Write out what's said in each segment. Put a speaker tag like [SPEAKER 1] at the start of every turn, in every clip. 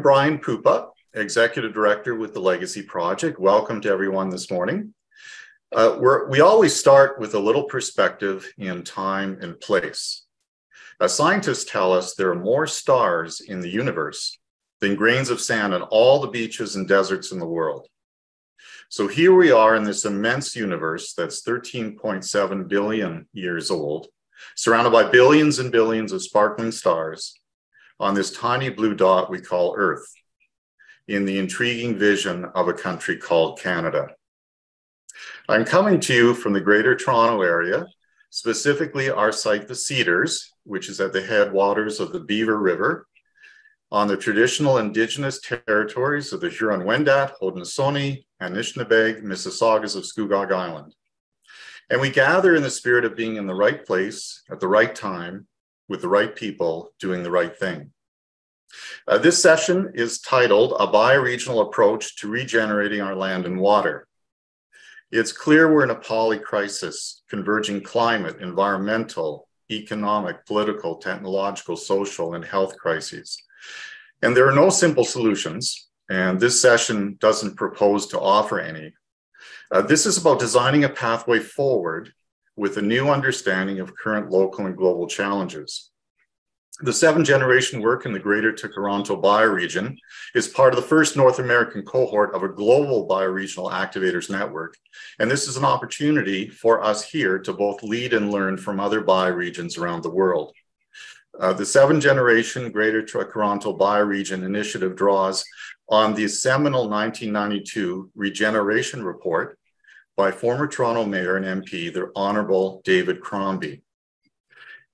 [SPEAKER 1] I'm Brian Puppa, Executive Director with the Legacy Project. Welcome to everyone this morning. Uh, we always start with a little perspective in time and place. As scientists tell us there are more stars in the universe than grains of sand on all the beaches and deserts in the world. So here we are in this immense universe that's 13.7 billion years old, surrounded by billions and billions of sparkling stars on this tiny blue dot we call Earth in the intriguing vision of a country called Canada. I'm coming to you from the Greater Toronto Area, specifically our site, the Cedars, which is at the headwaters of the Beaver River, on the traditional Indigenous territories of the Huron-Wendat, Haudenosaunee, Anishinaabeg, Mississaugas of Scugog Island. And we gather in the spirit of being in the right place at the right time with the right people doing the right thing. Uh, this session is titled A Bioregional Approach to Regenerating Our Land and Water. It's clear we're in a poly crisis, converging climate, environmental, economic, political, technological, social, and health crises. And there are no simple solutions, and this session doesn't propose to offer any. Uh, this is about designing a pathway forward with a new understanding of current local and global challenges. The seven generation work in the Greater Toronto bioregion is part of the first North American cohort of a global bioregional activators network. And this is an opportunity for us here to both lead and learn from other bioregions around the world. Uh, the seven generation Greater Toronto bioregion initiative draws on the seminal 1992 regeneration report by former Toronto Mayor and MP, the Honorable David Crombie.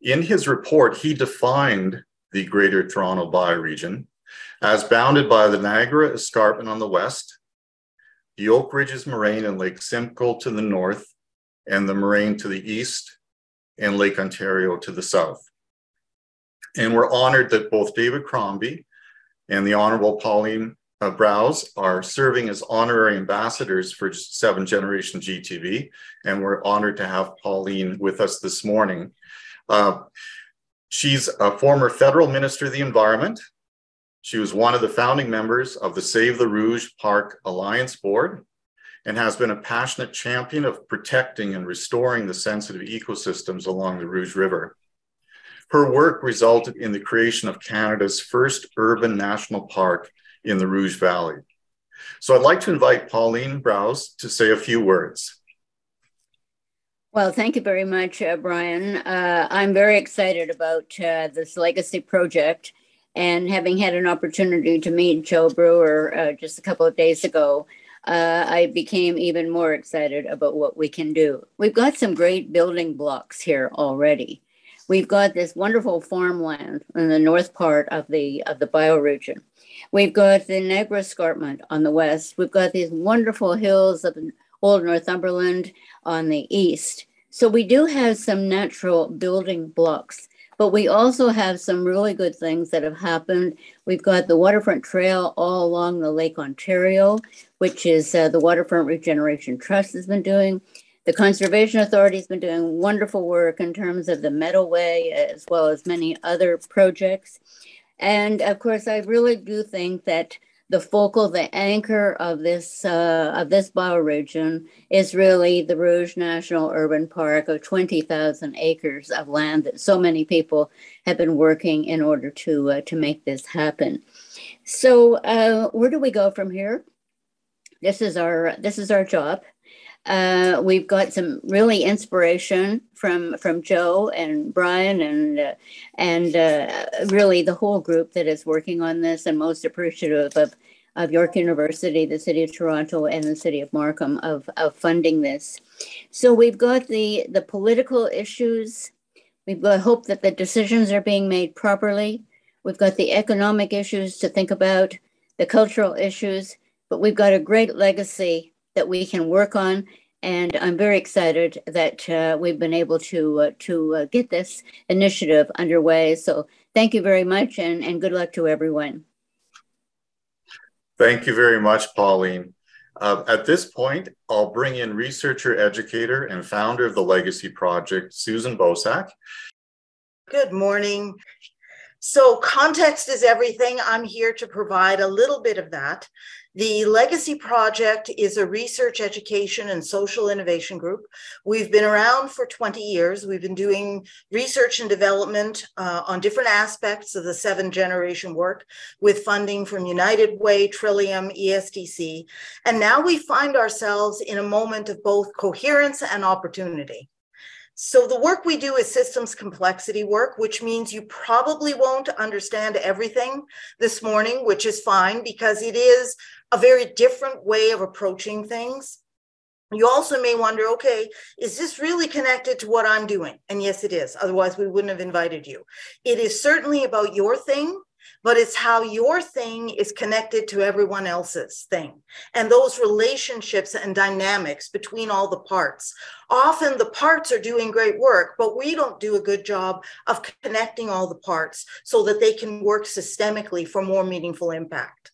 [SPEAKER 1] In his report, he defined the Greater Toronto bioregion as bounded by the Niagara Escarpment on the west, the Oak Ridges Moraine and Lake Simcoe to the north, and the Moraine to the east, and Lake Ontario to the south. And we're honored that both David Crombie and the Honorable Pauline uh, Browes are serving as honorary ambassadors for Seven Generation GTB. And we're honored to have Pauline with us this morning uh, she's a former federal minister of the environment. She was one of the founding members of the Save the Rouge Park Alliance Board and has been a passionate champion of protecting and restoring the sensitive ecosystems along the Rouge River. Her work resulted in the creation of Canada's first urban national park in the Rouge Valley. So I'd like to invite Pauline Browes to say a few words.
[SPEAKER 2] Well, thank you very much, uh, Brian. Uh, I'm very excited about uh, this legacy project. And having had an opportunity to meet Joe Brewer uh, just a couple of days ago, uh, I became even more excited about what we can do. We've got some great building blocks here already. We've got this wonderful farmland in the north part of the of the bioregion. We've got the Niagara Escarpment on the west. We've got these wonderful hills of Old Northumberland on the east. So we do have some natural building blocks, but we also have some really good things that have happened. We've got the Waterfront Trail all along the Lake Ontario, which is uh, the Waterfront Regeneration Trust has been doing. The Conservation Authority has been doing wonderful work in terms of the Meadoway, as well as many other projects. And of course, I really do think that the focal, the anchor of this uh, of this bioregion is really the Rouge National Urban Park of 20,000 acres of land that so many people have been working in order to uh, to make this happen. So uh, where do we go from here? This is our this is our job. Uh, we've got some really inspiration from from Joe and Brian and uh, and uh, really the whole group that is working on this, and most appreciative of of York University, the City of Toronto, and the City of Markham of of funding this. So we've got the the political issues. We've got hope that the decisions are being made properly. We've got the economic issues to think about, the cultural issues, but we've got a great legacy that we can work on. And I'm very excited that uh, we've been able to uh, to uh, get this initiative underway. So thank you very much, and, and good luck to everyone.
[SPEAKER 1] Thank you very much, Pauline. Uh, at this point, I'll bring in researcher, educator, and founder of the Legacy Project, Susan Bosak.
[SPEAKER 3] Good morning. So, context is everything. I'm here to provide a little bit of that. The Legacy Project is a research, education, and social innovation group. We've been around for 20 years. We've been doing research and development uh, on different aspects of the seven generation work with funding from United Way, Trillium, ESDC. And now we find ourselves in a moment of both coherence and opportunity. So the work we do is systems complexity work, which means you probably won't understand everything this morning, which is fine because it is a very different way of approaching things. You also may wonder, okay, is this really connected to what I'm doing? And yes, it is. Otherwise, we wouldn't have invited you. It is certainly about your thing, but it's how your thing is connected to everyone else's thing. And those relationships and dynamics between all the parts. Often the parts are doing great work, but we don't do a good job of connecting all the parts so that they can work systemically for more meaningful impact.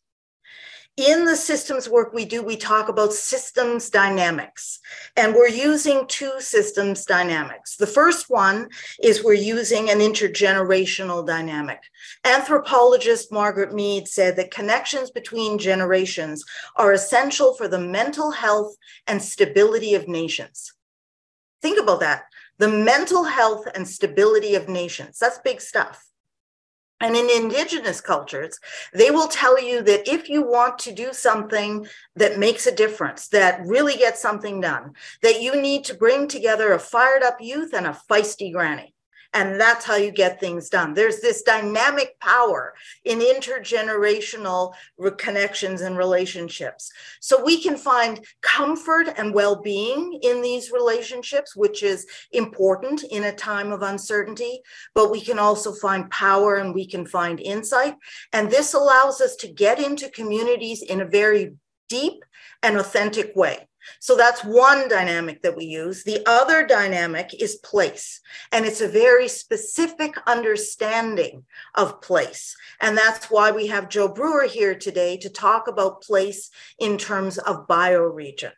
[SPEAKER 3] In the systems work we do, we talk about systems dynamics, and we're using two systems dynamics. The first one is we're using an intergenerational dynamic. Anthropologist Margaret Mead said that connections between generations are essential for the mental health and stability of nations. Think about that the mental health and stability of nations. That's big stuff. And in indigenous cultures, they will tell you that if you want to do something that makes a difference, that really gets something done, that you need to bring together a fired up youth and a feisty granny. And that's how you get things done. There's this dynamic power in intergenerational connections and relationships. So we can find comfort and well being in these relationships, which is important in a time of uncertainty. But we can also find power and we can find insight. And this allows us to get into communities in a very deep and authentic way. So that's one dynamic that we use. The other dynamic is place, and it's a very specific understanding of place. And that's why we have Joe Brewer here today to talk about place in terms of bioregion.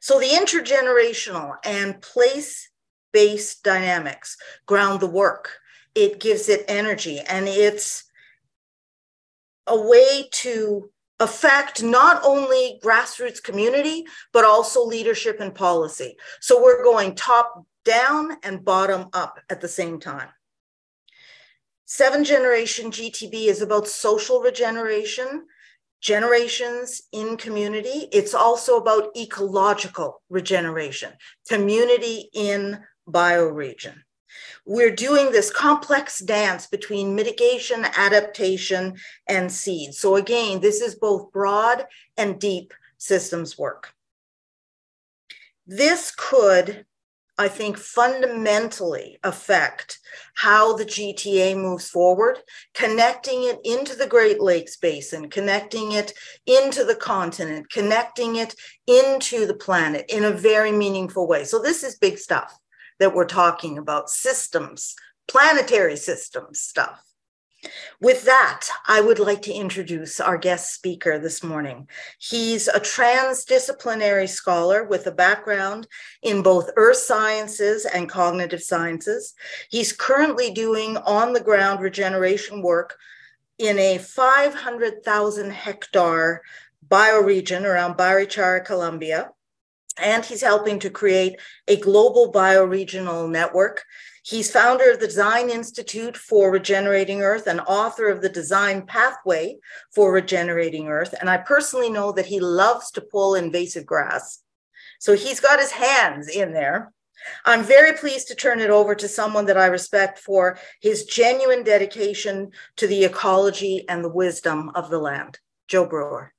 [SPEAKER 3] So the intergenerational and place based dynamics ground the work, it gives it energy, and it's a way to affect not only grassroots community, but also leadership and policy. So we're going top down and bottom up at the same time. Seven generation GTB is about social regeneration, generations in community. It's also about ecological regeneration, community in bioregion we're doing this complex dance between mitigation, adaptation, and seed. So again, this is both broad and deep systems work. This could, I think, fundamentally affect how the GTA moves forward, connecting it into the Great Lakes Basin, connecting it into the continent, connecting it into the planet in a very meaningful way. So, this is big stuff that we're talking about systems, planetary systems stuff. With that, I would like to introduce our guest speaker this morning. He's a transdisciplinary scholar with a background in both earth sciences and cognitive sciences. He's currently doing on the ground regeneration work in a 500,000 hectare bioregion around Barichara, Colombia and he's helping to create a global bioregional network. He's founder of the Design Institute for Regenerating Earth and author of the Design Pathway for Regenerating Earth. And I personally know that he loves to pull invasive grass. So he's got his hands in there. I'm very pleased to turn it over to someone that I respect for his genuine dedication to the ecology and the wisdom of the land. Joe Brewer.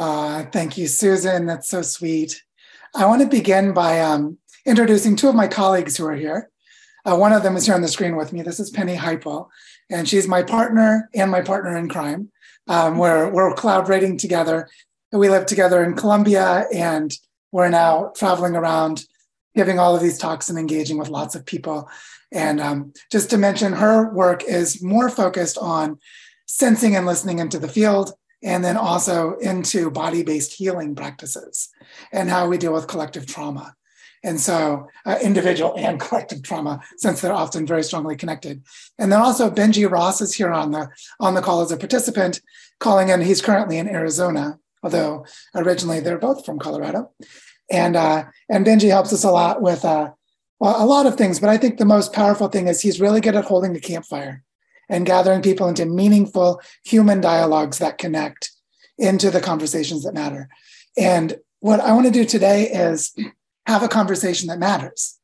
[SPEAKER 4] Uh, thank you, Susan. That's so sweet. I want to begin by um, introducing two of my colleagues who are here. Uh, one of them is here on the screen with me. This is Penny Heiple, and she's my partner and my partner in crime. Um, we're, we're collaborating together. We live together in Colombia, and we're now traveling around giving all of these talks and engaging with lots of people. And um, just to mention, her work is more focused on sensing and listening into the field and then also into body based healing practices and how we deal with collective trauma. And so, uh, individual and collective trauma, since they're often very strongly connected. And then also, Benji Ross is here on the on the call as a participant, calling in. He's currently in Arizona, although originally they're both from Colorado. And uh, and Benji helps us a lot with uh, well, a lot of things, but I think the most powerful thing is he's really good at holding the campfire and gathering people into meaningful human dialogues that connect into the conversations that matter. And what I want to do today is have a conversation that matters.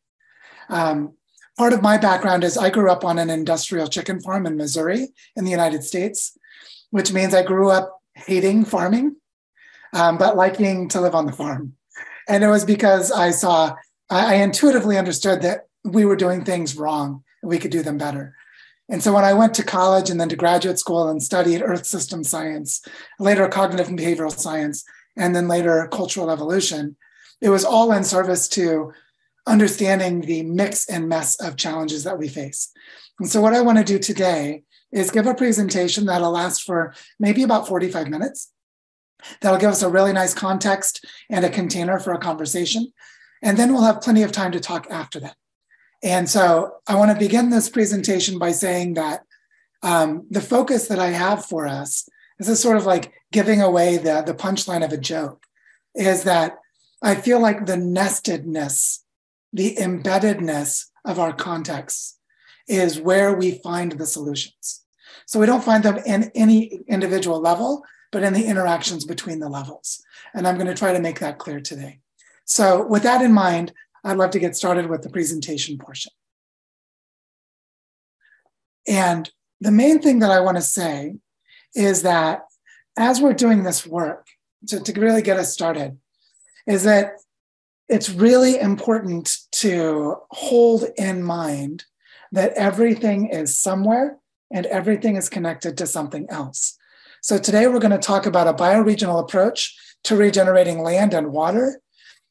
[SPEAKER 4] Um, part of my background is I grew up on an industrial chicken farm in Missouri in the United States, which means I grew up hating farming, um, but liking to live on the farm. And it was because I saw, I, I intuitively understood that we were doing things wrong and we could do them better. And so when I went to college and then to graduate school and studied earth system science, later cognitive and behavioral science, and then later cultural evolution, it was all in service to understanding the mix and mess of challenges that we face. And so what I want to do today is give a presentation that'll last for maybe about 45 minutes. That'll give us a really nice context and a container for a conversation. And then we'll have plenty of time to talk after that. And so I want to begin this presentation by saying that um, the focus that I have for us this is sort of like giving away the, the punchline of a joke, is that I feel like the nestedness, the embeddedness of our contexts is where we find the solutions. So we don't find them in any individual level, but in the interactions between the levels. And I'm going to try to make that clear today. So, with that in mind, I'd love to get started with the presentation portion. And the main thing that I want to say is that as we're doing this work, to, to really get us started, is that it's really important to hold in mind that everything is somewhere and everything is connected to something else. So today we're going to talk about a bioregional approach to regenerating land and water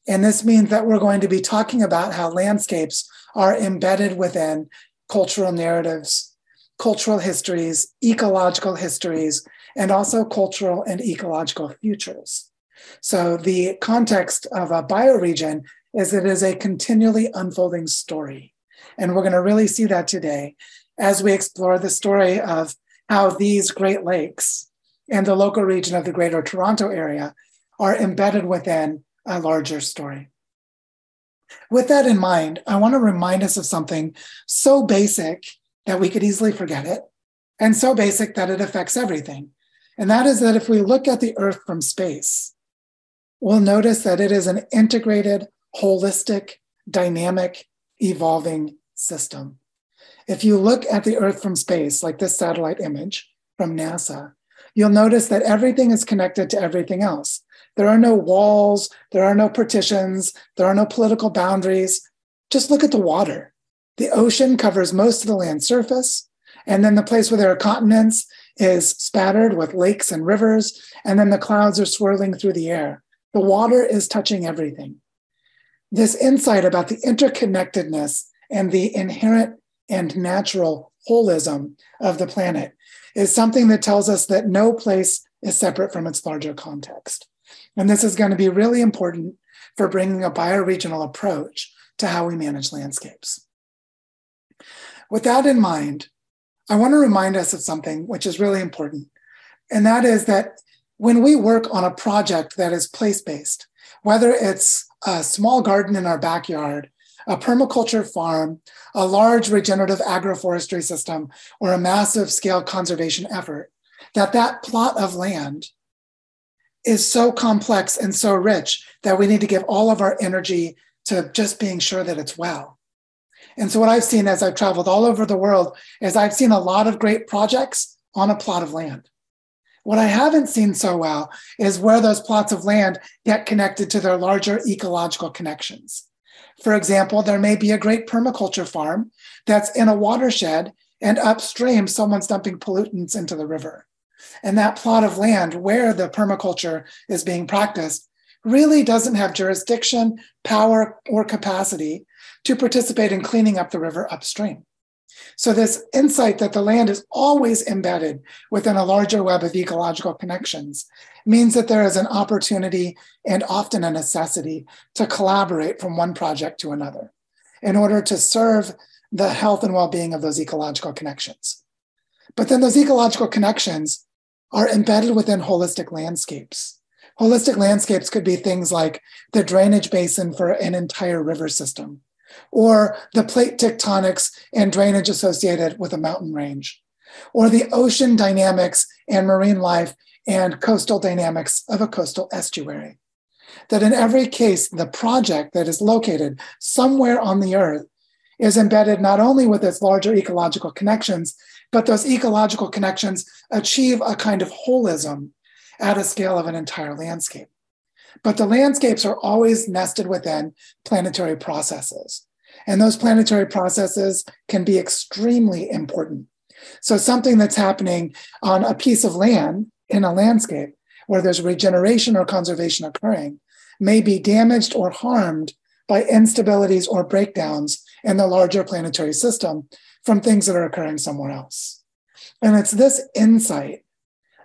[SPEAKER 4] and this means that we're going to be talking about how landscapes are embedded within cultural narratives, cultural histories, ecological histories, and also cultural and ecological futures. So, the context of a bioregion is it is a continually unfolding story. And we're going to really see that today as we explore the story of how these Great Lakes and the local region of the Greater Toronto Area are embedded within a larger story. With that in mind, I want to remind us of something so basic that we could easily forget it, and so basic that it affects everything. And that is that if we look at the Earth from space, we'll notice that it is an integrated, holistic, dynamic, evolving system. If you look at the Earth from space, like this satellite image from NASA, you'll notice that everything is connected to everything else. There are no walls, there are no partitions, there are no political boundaries. Just look at the water. The ocean covers most of the land surface, and then the place where there are continents is spattered with lakes and rivers, and then the clouds are swirling through the air. The water is touching everything. This insight about the interconnectedness and the inherent and natural holism of the planet is something that tells us that no place is separate from its larger context. And this is going to be really important for bringing a bioregional approach to how we manage landscapes. With that in mind, I want to remind us of something which is really important. And that is that when we work on a project that is place based, whether it's a small garden in our backyard, a permaculture farm, a large regenerative agroforestry system, or a massive scale conservation effort, that that plot of land is so complex and so rich that we need to give all of our energy to just being sure that it's well. And so, what I've seen as I've traveled all over the world is I've seen a lot of great projects on a plot of land. What I haven't seen so well is where those plots of land get connected to their larger ecological connections. For example, there may be a great permaculture farm that's in a watershed, and upstream, someone's dumping pollutants into the river. And that plot of land where the permaculture is being practiced really doesn't have jurisdiction, power, or capacity to participate in cleaning up the river upstream. So, this insight that the land is always embedded within a larger web of ecological connections means that there is an opportunity and often a necessity to collaborate from one project to another in order to serve the health and well being of those ecological connections. But then those ecological connections are embedded within holistic landscapes. Holistic landscapes could be things like the drainage basin for an entire river system, or the plate tectonics and drainage associated with a mountain range, or the ocean dynamics and marine life and coastal dynamics of a coastal estuary. That in every case, the project that is located somewhere on the earth is embedded not only with its larger ecological connections, but those ecological connections achieve a kind of holism at a scale of an entire landscape. But the landscapes are always nested within planetary processes. And those planetary processes can be extremely important. So, something that's happening on a piece of land in a landscape where there's regeneration or conservation occurring may be damaged or harmed by instabilities or breakdowns in the larger planetary system from things that are occurring somewhere else. And it's this insight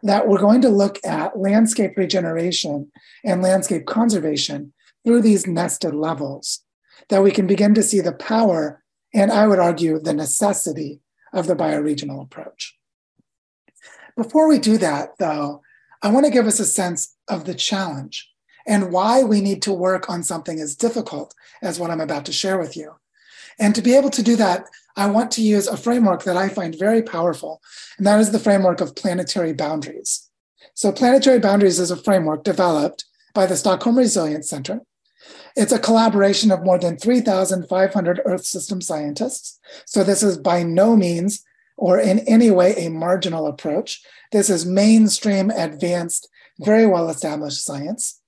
[SPEAKER 4] that we're going to look at landscape regeneration and landscape conservation through these nested levels that we can begin to see the power and I would argue the necessity of the bioregional approach. Before we do that, though, I want to give us a sense of the challenge and why we need to work on something as difficult as what I'm about to share with you. And to be able to do that, I want to use a framework that I find very powerful, and that is the framework of planetary boundaries. So, planetary boundaries is a framework developed by the Stockholm Resilience Center. It's a collaboration of more than 3,500 Earth system scientists. So, this is by no means or in any way a marginal approach. This is mainstream, advanced, very well established science.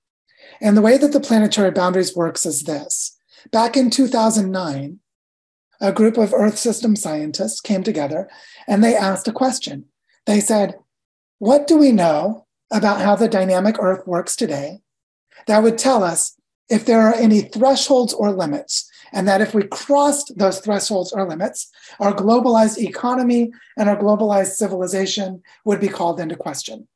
[SPEAKER 4] And the way that the planetary boundaries works is this. Back in 2009, a group of Earth system scientists came together and they asked a question. They said, What do we know about how the dynamic Earth works today that would tell us if there are any thresholds or limits? And that if we crossed those thresholds or limits, our globalized economy and our globalized civilization would be called into question.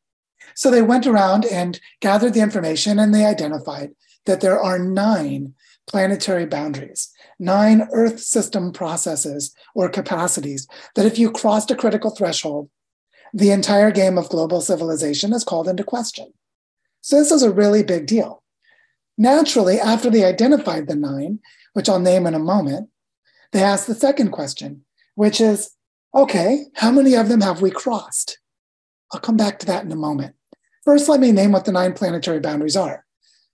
[SPEAKER 4] So they went around and gathered the information and they identified that there are nine planetary boundaries, nine Earth system processes or capacities that if you crossed a critical threshold, the entire game of global civilization is called into question. So this is a really big deal. Naturally, after they identified the nine, which I'll name in a moment, they asked the second question, which is okay, how many of them have we crossed? I'll come back to that in a moment. First, let me name what the nine planetary boundaries are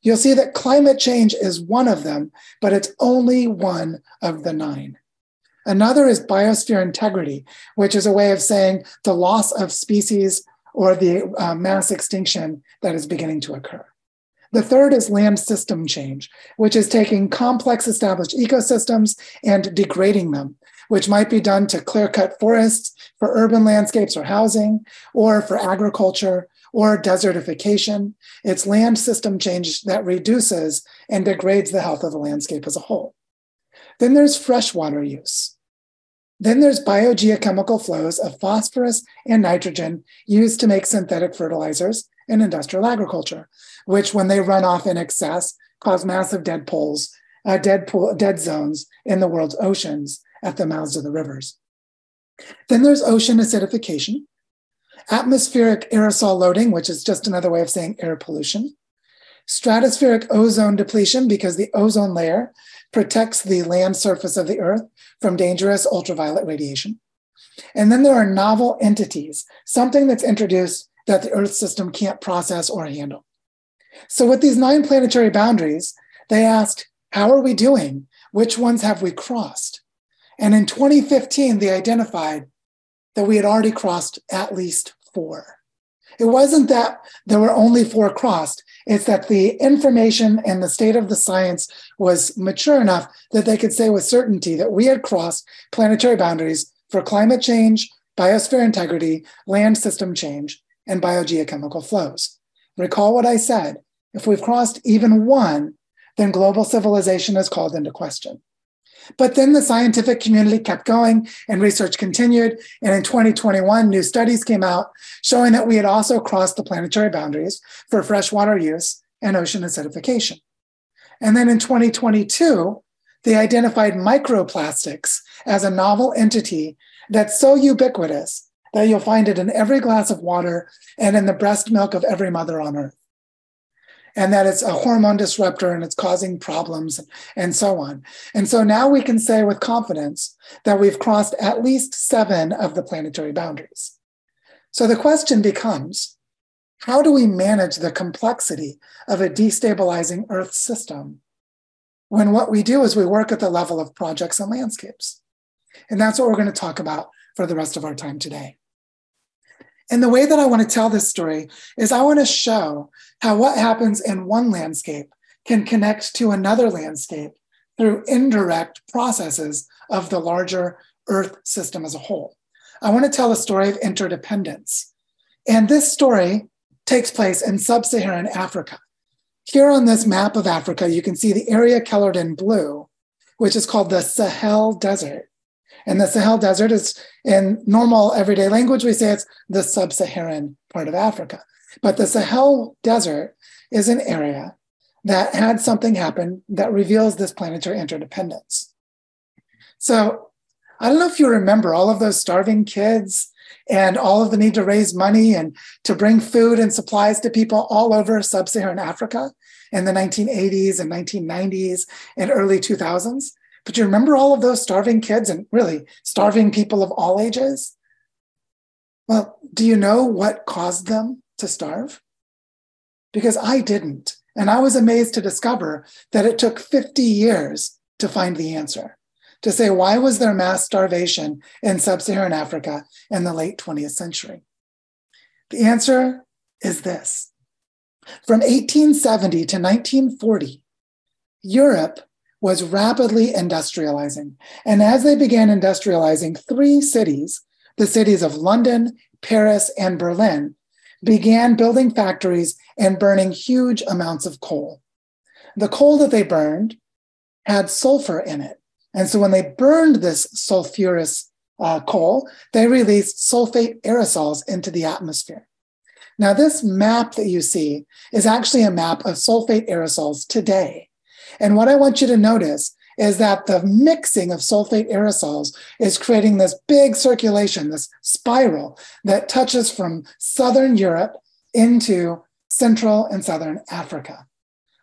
[SPEAKER 4] you'll see that climate change is one of them, but it's only one of the nine. Another is biosphere integrity, which is a way of saying the loss of species or the uh, mass extinction that is beginning to occur. The third is land system change, which is taking complex established ecosystems and degrading them, which might be done to clear cut forests for urban landscapes or housing, or for agriculture, or desertification. It's land system change that reduces and degrades the health of the landscape as a whole. Then there's freshwater use. Then there's biogeochemical flows of phosphorus and nitrogen used to make synthetic fertilizers in industrial agriculture, which, when they run off in excess, cause massive dead poles, uh, dead, pool, dead zones in the world's oceans at the mouths of the rivers. Then there's ocean acidification, atmospheric aerosol loading, which is just another way of saying air pollution, stratospheric ozone depletion, because the ozone layer protects the land surface of the Earth from dangerous ultraviolet radiation. And then there are novel entities, something that's introduced that the Earth system can't process or handle. So, with these nine planetary boundaries, they asked, How are we doing? Which ones have we crossed? And in 2015, they identified that we had already crossed at least four. It wasn't that there were only four crossed, it's that the information and the state of the science was mature enough that they could say with certainty that we had crossed planetary boundaries for climate change, biosphere integrity, land system change, and biogeochemical flows. Recall what I said if we've crossed even one, then global civilization is called into question. But then the scientific community kept going and research continued. And in 2021, new studies came out showing that we had also crossed the planetary boundaries for freshwater use and ocean acidification. And then in 2022, they identified microplastics as a novel entity that's so ubiquitous that you'll find it in every glass of water and in the breast milk of every mother on earth and that it's a hormone disruptor and it's causing problems and so on. And so now we can say with confidence that we've crossed at least seven of the planetary boundaries. So the question becomes how do we manage the complexity of a destabilizing Earth system when what we do is we work at the level of projects and landscapes? And that's what we're going to talk about for the rest of our time today. And the way that I want to tell this story is I want to show how what happens in one landscape can connect to another landscape through indirect processes of the larger Earth system as a whole. I want to tell a story of interdependence. And this story takes place in sub Saharan Africa. Here on this map of Africa, you can see the area colored in blue, which is called the Sahel Desert. And the Sahel Desert is, in normal everyday language, we say it's the sub Saharan part of Africa. But the Sahel Desert is an area that had something happen that reveals this planetary interdependence. So I don't know if you remember all of those starving kids and all of the need to raise money and to bring food and supplies to people all over sub Saharan Africa in the 1980s and 1990s and early 2000s. But you remember all of those starving kids and really starving people of all ages? Well, do you know what caused them to starve? Because I didn't. And I was amazed to discover that it took 50 years to find the answer to say, why was there mass starvation in sub Saharan Africa in the late 20th century? The answer is this From 1870 to 1940, Europe was rapidly industrializing. And as they began industrializing, three cities, the cities of London, Paris, and Berlin, began building factories and burning huge amounts of coal. The coal that they burned had sulfur in it. And so when they burned this sulfurous uh, coal, they released sulfate aerosols into the atmosphere. Now, this map that you see is actually a map of sulfate aerosols today. And what I want you to notice is that the mixing of sulfate aerosols is creating this big circulation, this spiral that touches from Southern Europe into Central and Southern Africa.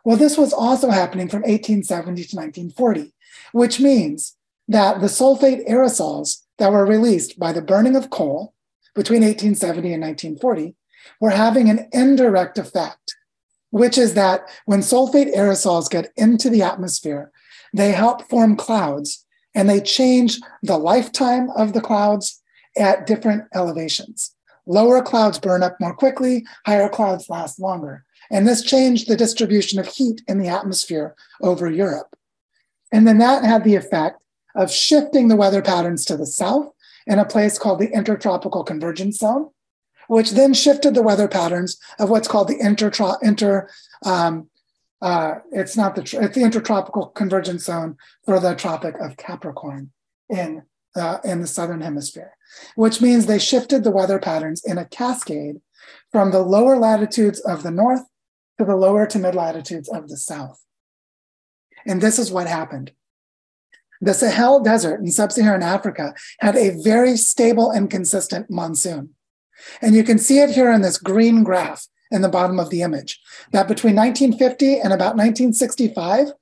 [SPEAKER 4] Well, this was also happening from 1870 to 1940, which means that the sulfate aerosols that were released by the burning of coal between 1870 and 1940 were having an indirect effect which is that when sulfate aerosols get into the atmosphere, they help form clouds and they change the lifetime of the clouds at different elevations. Lower clouds burn up more quickly, higher clouds last longer. And this changed the distribution of heat in the atmosphere over Europe. And then that had the effect of shifting the weather patterns to the south in a place called the Intertropical Convergence Zone, which then shifted the weather patterns of what's called the inter, inter um, uh, it's not the it's the intertropical convergence zone for the Tropic of Capricorn in uh, in the southern hemisphere, which means they shifted the weather patterns in a cascade from the lower latitudes of the north to the lower to mid latitudes of the south. And this is what happened. The Sahel Desert in sub Saharan Africa had a very stable and consistent monsoon. And you can see it here in this green graph in the bottom of the image that between 1950 and about 1965,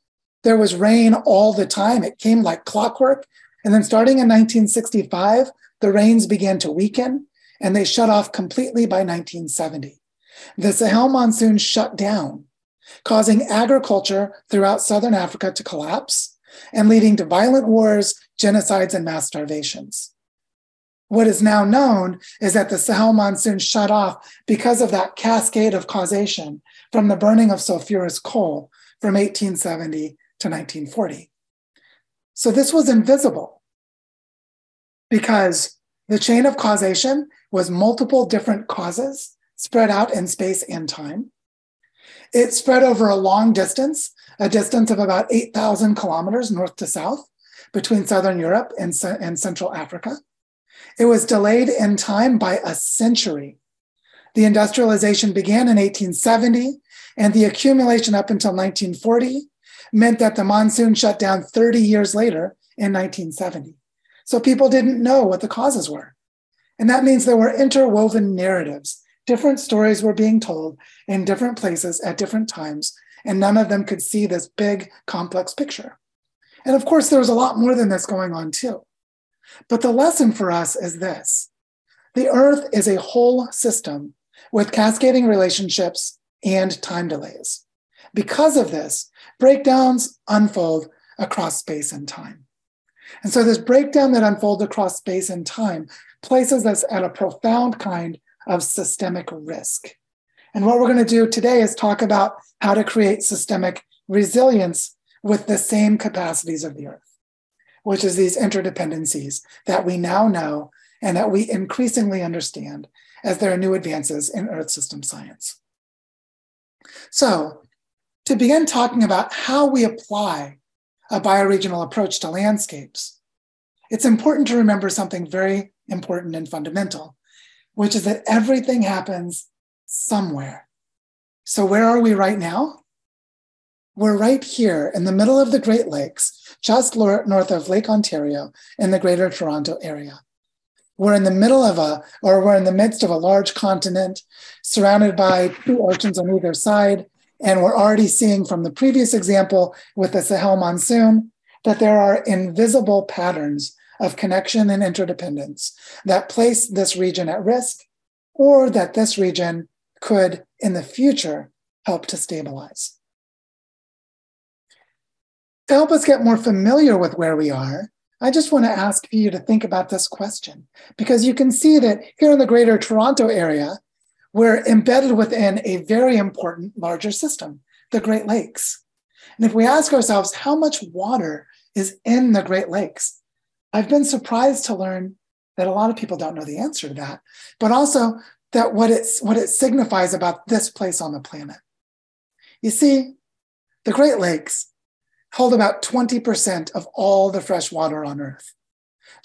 [SPEAKER 4] there was rain all the time. It came like clockwork. And then starting in 1965, the rains began to weaken and they shut off completely by 1970. The Sahel monsoon shut down, causing agriculture throughout Southern Africa to collapse and leading to violent wars, genocides, and mass starvations. What is now known is that the Sahel monsoon shut off because of that cascade of causation from the burning of sulfurous coal from 1870 to 1940. So this was invisible because the chain of causation was multiple different causes spread out in space and time. It spread over a long distance, a distance of about 8,000 kilometers north to south, between Southern Europe and, and Central Africa. It was delayed in time by a century. The industrialization began in 1870, and the accumulation up until 1940 meant that the monsoon shut down 30 years later in 1970. So people didn't know what the causes were. And that means there were interwoven narratives. Different stories were being told in different places at different times, and none of them could see this big, complex picture. And of course, there was a lot more than this going on too. But the lesson for us is this the earth is a whole system with cascading relationships and time delays. Because of this, breakdowns unfold across space and time. And so, this breakdown that unfolds across space and time places us at a profound kind of systemic risk. And what we're going to do today is talk about how to create systemic resilience with the same capacities of the earth, which is these interdependencies that we now know and that we increasingly understand as there are new advances in earth system science. So, to begin talking about how we apply a bioregional approach to landscapes, it's important to remember something very important and fundamental, which is that everything happens somewhere. So, where are we right now? We're right here in the middle of the Great Lakes, just north of Lake Ontario in the Greater Toronto area. We're in the middle of a, or we're in the midst of a large continent surrounded by two oceans on either side. And we're already seeing from the previous example with the Sahel monsoon that there are invisible patterns of connection and interdependence that place this region at risk or that this region could in the future help to stabilize. To help us get more familiar with where we are, I just want to ask you to think about this question because you can see that here in the greater Toronto area, we're embedded within a very important larger system, the Great Lakes. And if we ask ourselves how much water is in the Great Lakes, I've been surprised to learn that a lot of people don't know the answer to that, but also that what it's what it signifies about this place on the planet. You see, the Great Lakes hold about 20% of all the fresh water on Earth.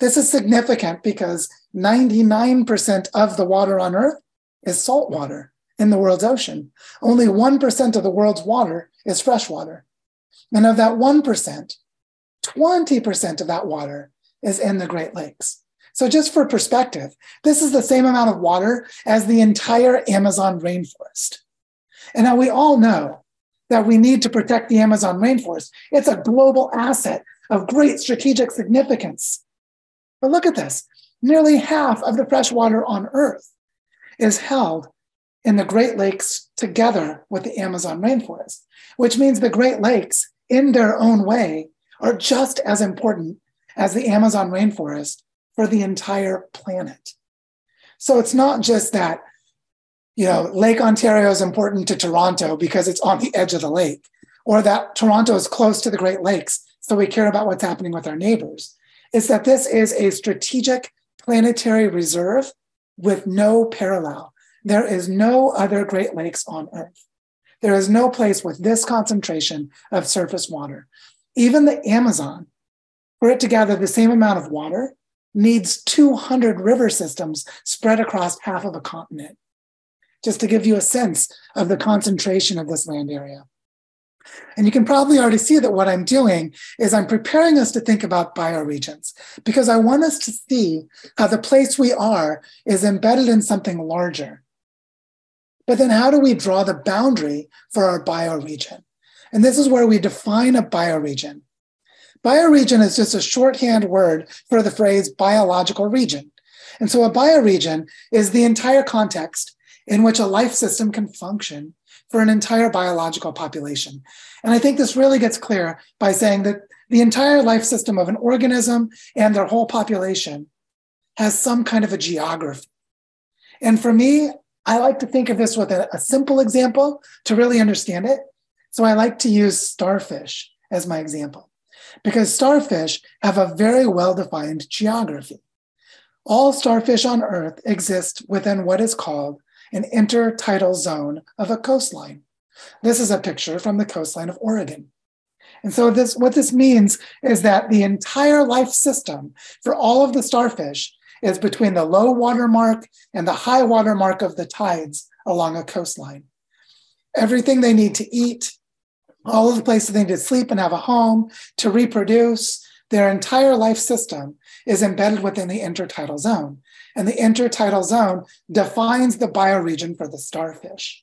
[SPEAKER 4] This is significant because 99% of the water on Earth is salt water in the world's ocean. Only 1% of the world's water is fresh water. And of that 1%, 20% of that water is in the Great Lakes. So, just for perspective, this is the same amount of water as the entire Amazon rainforest. And now we all know that we need to protect the Amazon rainforest. It's a global asset of great strategic significance. But look at this nearly half of the fresh water on Earth is held in the Great Lakes together with the Amazon rainforest, which means the Great Lakes, in their own way, are just as important as the Amazon rainforest for the entire planet. So it's not just that you know, Lake Ontario is important to Toronto because it's on the edge of the lake, or that Toronto is close to the Great Lakes, so we care about what's happening with our neighbors. Is that this is a strategic planetary reserve with no parallel. There is no other Great Lakes on Earth. There is no place with this concentration of surface water. Even the Amazon, for it to gather the same amount of water, needs 200 river systems spread across half of a continent just to give you a sense of the concentration of this land area. And you can probably already see that what I'm doing is I'm preparing us to think about bioregions because I want us to see how the place we are is embedded in something larger. But then how do we draw the boundary for our bioregion? And this is where we define a bioregion. Bioregion is just a shorthand word for the phrase biological region. And so a bioregion is the entire context in which a life system can function for an entire biological population. And I think this really gets clear by saying that the entire life system of an organism and their whole population has some kind of a geography. And for me, I like to think of this with a, a simple example to really understand it. So I like to use starfish as my example because starfish have a very well defined geography. All starfish on Earth exist within what is called an intertidal zone of a coastline. This is a picture from the coastline of Oregon. And so this what this means is that the entire life system for all of the starfish is between the low water mark and the high water mark of the tides along a coastline. Everything they need to eat, all of the places they need to sleep and have a home, to reproduce, their entire life system is embedded within the intertidal zone. And the intertidal zone defines the bioregion for the starfish.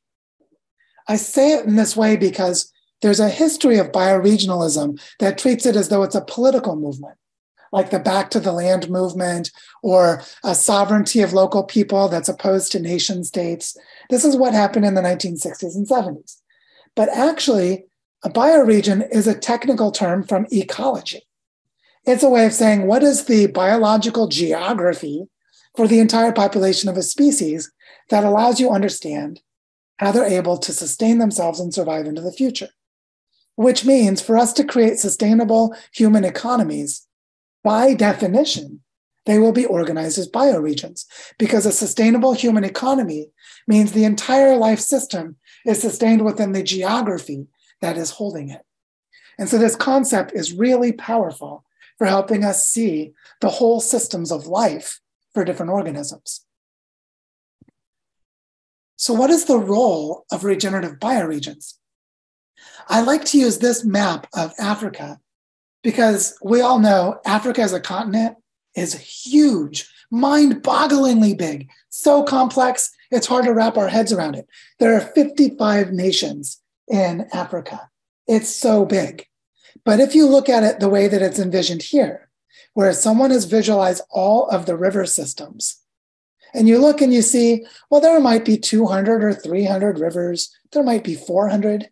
[SPEAKER 4] I say it in this way because there's a history of bioregionalism that treats it as though it's a political movement, like the Back to the Land movement or a sovereignty of local people that's opposed to nation states. This is what happened in the 1960s and 70s. But actually, a bioregion is a technical term from ecology. It's a way of saying what is the biological geography for the entire population of a species that allows you understand how they're able to sustain themselves and survive into the future. Which means for us to create sustainable human economies, by definition, they will be organized as bioregions because a sustainable human economy means the entire life system is sustained within the geography that is holding it. And so this concept is really powerful for helping us see the whole systems of life for different organisms. So, what is the role of regenerative bioregions? I like to use this map of Africa because we all know Africa as a continent is huge, mind bogglingly big, so complex, it's hard to wrap our heads around it. There are 55 nations in Africa. It's so big. But if you look at it the way that it's envisioned here, where someone has visualized all of the river systems, and you look and you see, well, there might be 200 or 300 rivers, there might be 400,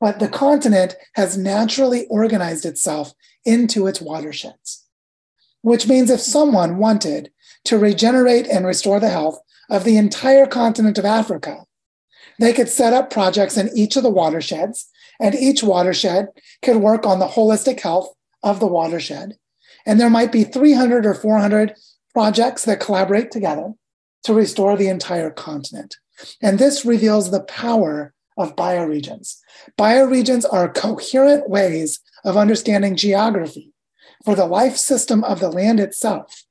[SPEAKER 4] but the continent has naturally organized itself into its watersheds. Which means if someone wanted to regenerate and restore the health of the entire continent of Africa, they could set up projects in each of the watersheds and each watershed could work on the holistic health of the watershed. And there might be 300 or 400 projects that collaborate together to restore the entire continent. And this reveals the power of bioregions. Bioregions are coherent ways of understanding geography for the life system of the land itself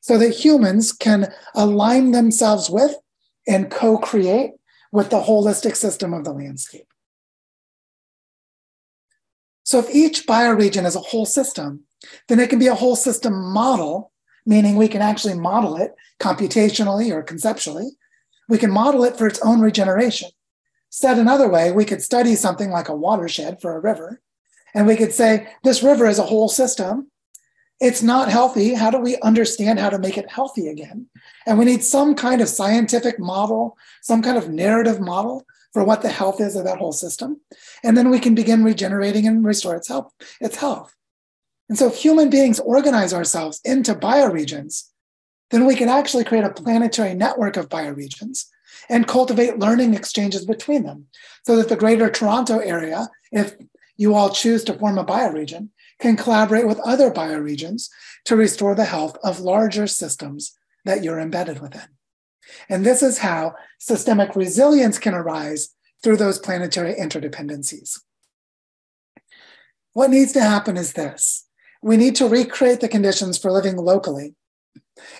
[SPEAKER 4] so that humans can align themselves with and co create with the holistic system of the landscape. So if each bioregion is a whole system, then it can be a whole system model, meaning we can actually model it computationally or conceptually. We can model it for its own regeneration. Said another way, we could study something like a watershed for a river, and we could say, this river is a whole system. It's not healthy. How do we understand how to make it healthy again? And we need some kind of scientific model, some kind of narrative model for what the health is of that whole system. And then we can begin regenerating and restore its health. Its health. And so if human beings organize ourselves into bioregions, then we can actually create a planetary network of bioregions and cultivate learning exchanges between them so that the greater Toronto area, if you all choose to form a bioregion, can collaborate with other bioregions to restore the health of larger systems that you're embedded within. And this is how systemic resilience can arise through those planetary interdependencies. What needs to happen is this we need to recreate the conditions for living locally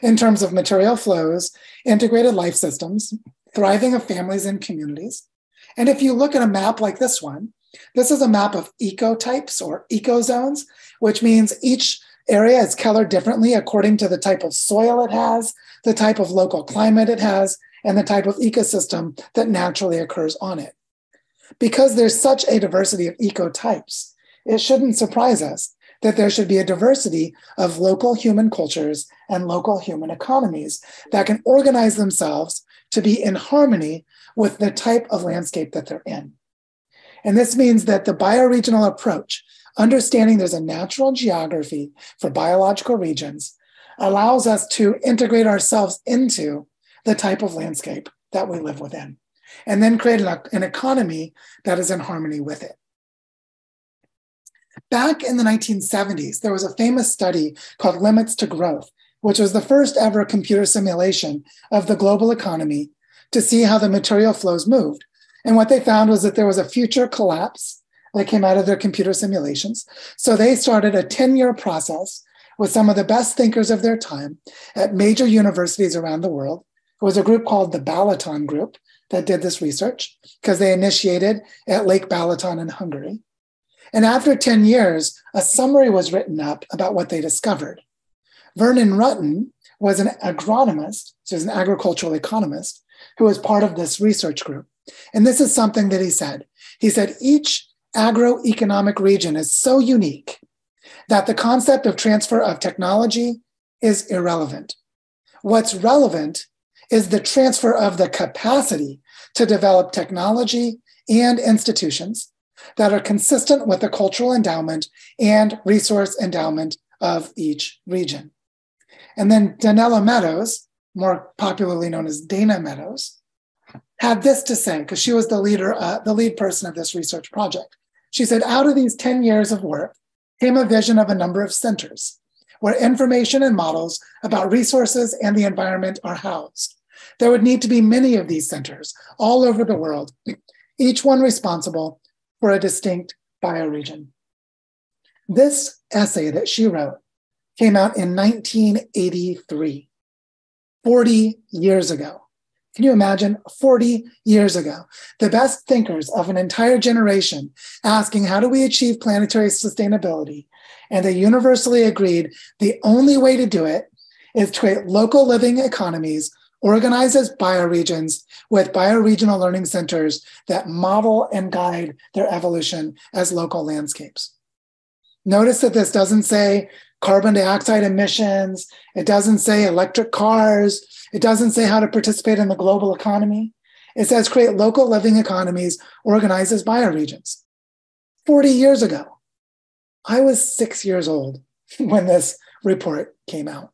[SPEAKER 4] in terms of material flows, integrated life systems, thriving of families and communities. And if you look at a map like this one, this is a map of ecotypes or ecozones, which means each area is colored differently according to the type of soil it has, the type of local climate it has, and the type of ecosystem that naturally occurs on it. Because there's such a diversity of ecotypes, it shouldn't surprise us that there should be a diversity of local human cultures and local human economies that can organize themselves to be in harmony with the type of landscape that they're in. And this means that the bioregional approach understanding there's a natural geography for biological regions allows us to integrate ourselves into the type of landscape that we live within, and then create an, economy that is in harmony with it. Back in the 1970s, there was a famous study called Limits to Growth, which was the first ever computer simulation of the global economy to see how the material flows moved. And what they found was that there was a future collapse that came out of their computer simulations. So they started a 10 year process with some of the best thinkers of their time at major universities around the world. It was a group called the Balaton Group that did this research because they initiated at Lake Balaton in Hungary. And after 10 years, a summary was written up about what they discovered. Vernon Ruttan was an agronomist, so he's an agricultural economist, who was part of this research group. And this is something that he said. He said, each agroeconomic region is so unique that the concept of transfer of technology is irrelevant. What's relevant is the transfer of the capacity to develop technology and institutions that are consistent with the cultural endowment and resource endowment of each region. And then Donella Meadows, more popularly known as Dana Meadows, had this to say because she was the leader, uh, the lead person of this research project. She said, out of these 10 years of work came a vision of a number of centers where information and models about resources and the environment are housed. There would need to be many of these centers all over the world, each one responsible for a distinct bioregion. This essay that she wrote came out in 1983, 40 years ago. Can you imagine 40 years ago? The best thinkers of an entire generation asking, how do we achieve planetary sustainability? And they universally agreed the only way to do it is to create local living economies organized as bioregions with bioregional learning centers that model and guide their evolution as local landscapes. Notice that this doesn't say carbon dioxide emissions, it doesn't say electric cars, it doesn't say how to participate in the global economy. It says create local living economies organized as bioregions. 40 years ago, I was six years old when this report came out.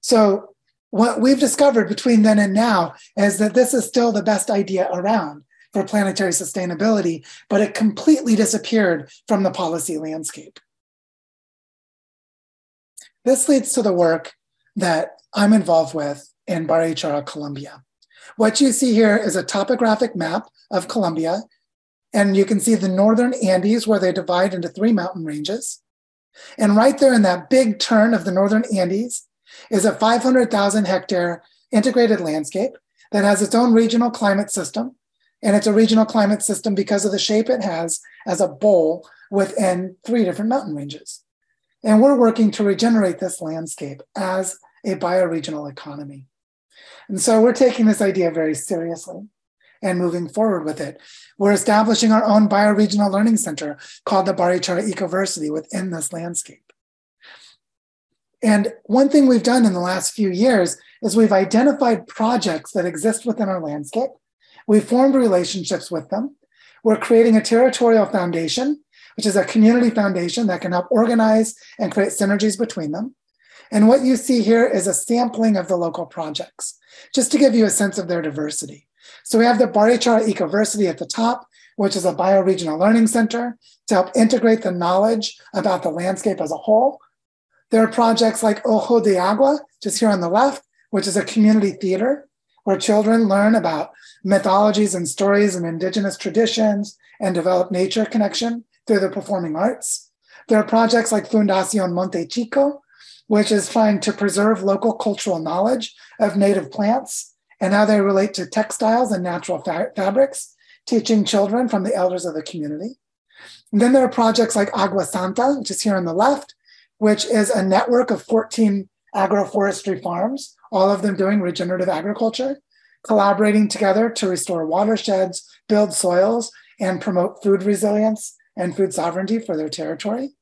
[SPEAKER 4] So, what we've discovered between then and now is that this is still the best idea around for planetary sustainability, but it completely disappeared from the policy landscape. This leads to the work that I'm involved with in Barichara, Colombia. What you see here is a topographic map of Colombia, and you can see the northern Andes where they divide into three mountain ranges. And right there in that big turn of the northern Andes is a 500,000 hectare integrated landscape that has its own regional climate system. And it's a regional climate system because of the shape it has as a bowl within three different mountain ranges. And we're working to regenerate this landscape as a bioregional economy. And so we're taking this idea very seriously and moving forward with it. We're establishing our own bioregional learning center called the Barichara Ecoversity within this landscape. And one thing we've done in the last few years is we've identified projects that exist within our landscape. We've formed relationships with them. We're creating a territorial foundation, which is a community foundation that can help organize and create synergies between them. And what you see here is a sampling of the local projects, just to give you a sense of their diversity. So we have the Barichara Ecoversity at the top, which is a bioregional learning center to help integrate the knowledge about the landscape as a whole. There are projects like Ojo de Agua, just here on the left, which is a community theater where children learn about mythologies and stories and indigenous traditions and develop nature connection through the performing arts. There are projects like Fundacion Monte Chico, which is trying to preserve local cultural knowledge of native plants and how they relate to textiles and natural fa- fabrics, teaching children from the elders of the community. And then there are projects like Agua Santa, which is here on the left, which is a network of 14 agroforestry farms, all of them doing regenerative agriculture, collaborating together to restore watersheds, build soils, and promote food resilience and food sovereignty for their territory,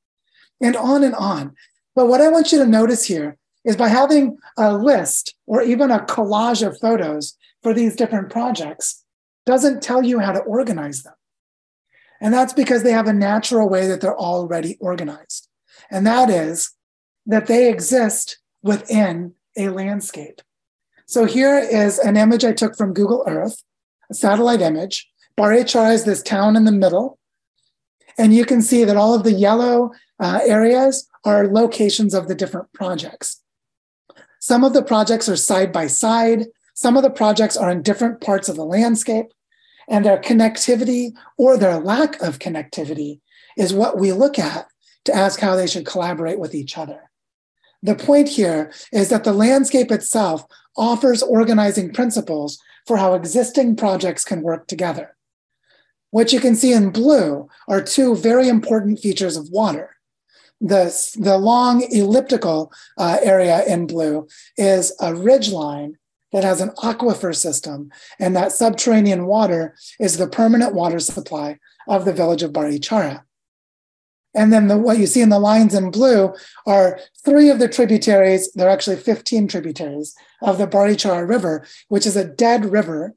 [SPEAKER 4] and on and on. But what I want you to notice here is by having a list or even a collage of photos for these different projects doesn't tell you how to organize them. And that's because they have a natural way that they're already organized. And that is that they exist within a landscape. So here is an image I took from Google Earth, a satellite image. Barichara is this town in the middle. And you can see that all of the yellow uh, areas are locations of the different projects. Some of the projects are side by side. Some of the projects are in different parts of the landscape. And their connectivity or their lack of connectivity is what we look at to ask how they should collaborate with each other. The point here is that the landscape itself offers organizing principles for how existing projects can work together. What you can see in blue are two very important features of water. The, the long elliptical uh, area in blue is a ridgeline that has an aquifer system, and that subterranean water is the permanent water supply of the village of Barichara. And then the, what you see in the lines in blue are three of the tributaries, there are actually 15 tributaries of the Barichara River, which is a dead river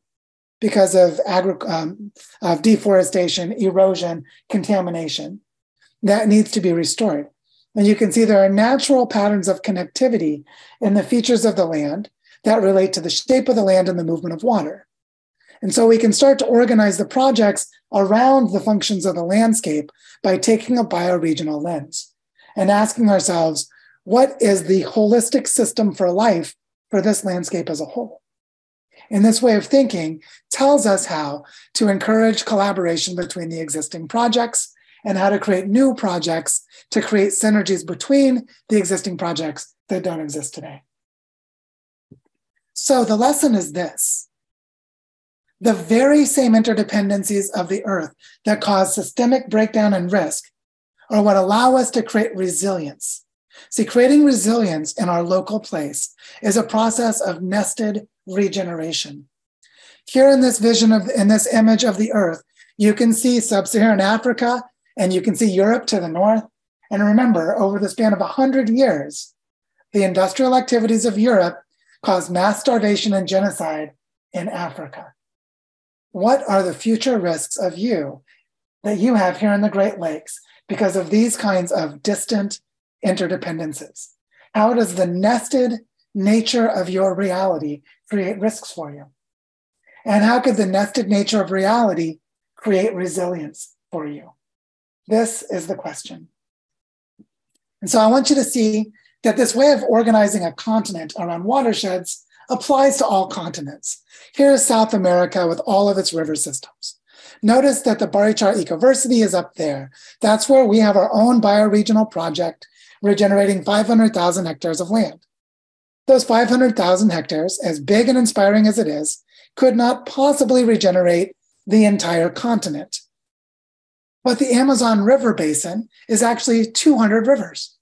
[SPEAKER 4] because of, agri- um, of deforestation, erosion, contamination that needs to be restored. And you can see there are natural patterns of connectivity in the features of the land that relate to the shape of the land and the movement of water. And so we can start to organize the projects around the functions of the landscape by taking a bioregional lens and asking ourselves, what is the holistic system for life for this landscape as a whole? And this way of thinking tells us how to encourage collaboration between the existing projects and how to create new projects to create synergies between the existing projects that don't exist today. So the lesson is this the very same interdependencies of the earth that cause systemic breakdown and risk are what allow us to create resilience. See, creating resilience in our local place is a process of nested regeneration. Here in this vision of in this image of the earth, you can see sub-Saharan Africa and you can see Europe to the north. And remember, over the span of 100 years, the industrial activities of Europe caused mass starvation and genocide in Africa. What are the future risks of you that you have here in the Great Lakes because of these kinds of distant interdependencies? How does the nested nature of your reality create risks for you? And how could the nested nature of reality create resilience for you? This is the question. And so I want you to see that this way of organizing a continent around watersheds applies to all continents. Here is South America with all of its river systems. Notice that the Barichara Ecoversity is up there. That's where we have our own bioregional project regenerating 500,000 hectares of land. Those 500,000 hectares, as big and inspiring as it is, could not possibly regenerate the entire continent. But the Amazon River Basin is actually 200 rivers.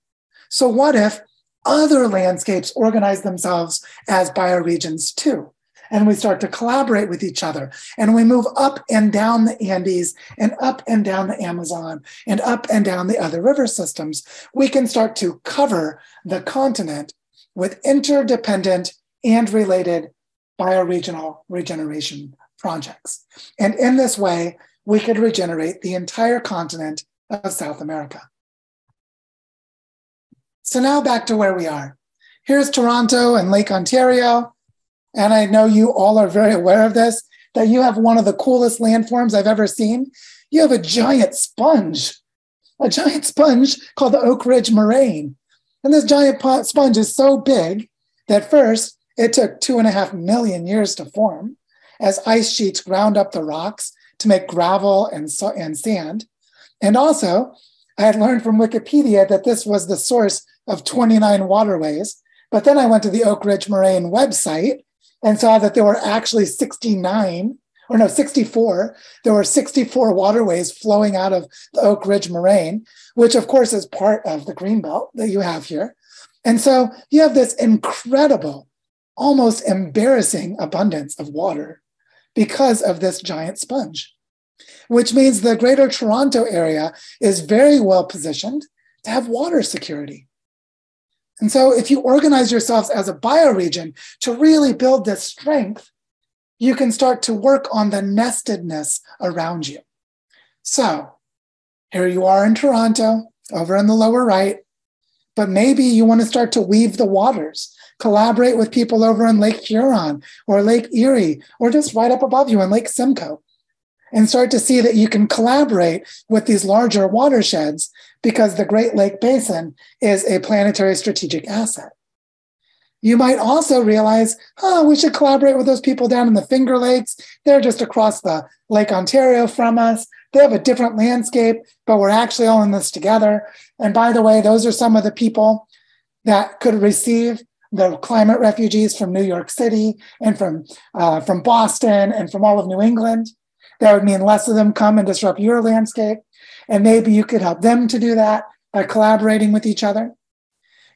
[SPEAKER 4] So, what if other landscapes organize themselves as bioregions too. And we start to collaborate with each other. And we move up and down the Andes and up and down the Amazon and up and down the other river systems. We can start to cover the continent with interdependent and related bioregional regeneration projects. And in this way, we could regenerate the entire continent of South America. So now back to where we are. Here's Toronto and Lake Ontario. And I know you all are very aware of this, that you have one of the coolest landforms I've ever seen. You have a giant sponge, a giant sponge called the Oak Ridge Moraine. And this giant sponge is so big that first it took two and a half million years to form as ice sheets ground up the rocks to make gravel and, so- and sand. And also, I had learned from Wikipedia that this was the source of 29 waterways. But then I went to the Oak Ridge Moraine website and saw that there were actually 69 or no, 64. There were 64 waterways flowing out of the Oak Ridge Moraine, which of course is part of the Greenbelt that you have here. And so you have this incredible, almost embarrassing abundance of water because of this giant sponge, which means the greater Toronto area is very well positioned to have water security. And so, if you organize yourselves as a bioregion to really build this strength, you can start to work on the nestedness around you. So, here you are in Toronto, over in the lower right, but maybe you want to start to weave the waters, collaborate with people over in Lake Huron or Lake Erie, or just right up above you in Lake Simcoe, and start to see that you can collaborate with these larger watersheds because the Great Lake Basin is a planetary strategic asset. You might also realize, oh, we should collaborate with those people down in the Finger Lakes. They're just across the Lake Ontario from us. They have a different landscape, but we're actually all in this together. And by the way, those are some of the people that could receive the climate refugees from New York City and from uh, from Boston and from all of New England. That would mean less of them come and disrupt your landscape. And maybe you could help them to do that by collaborating with each other.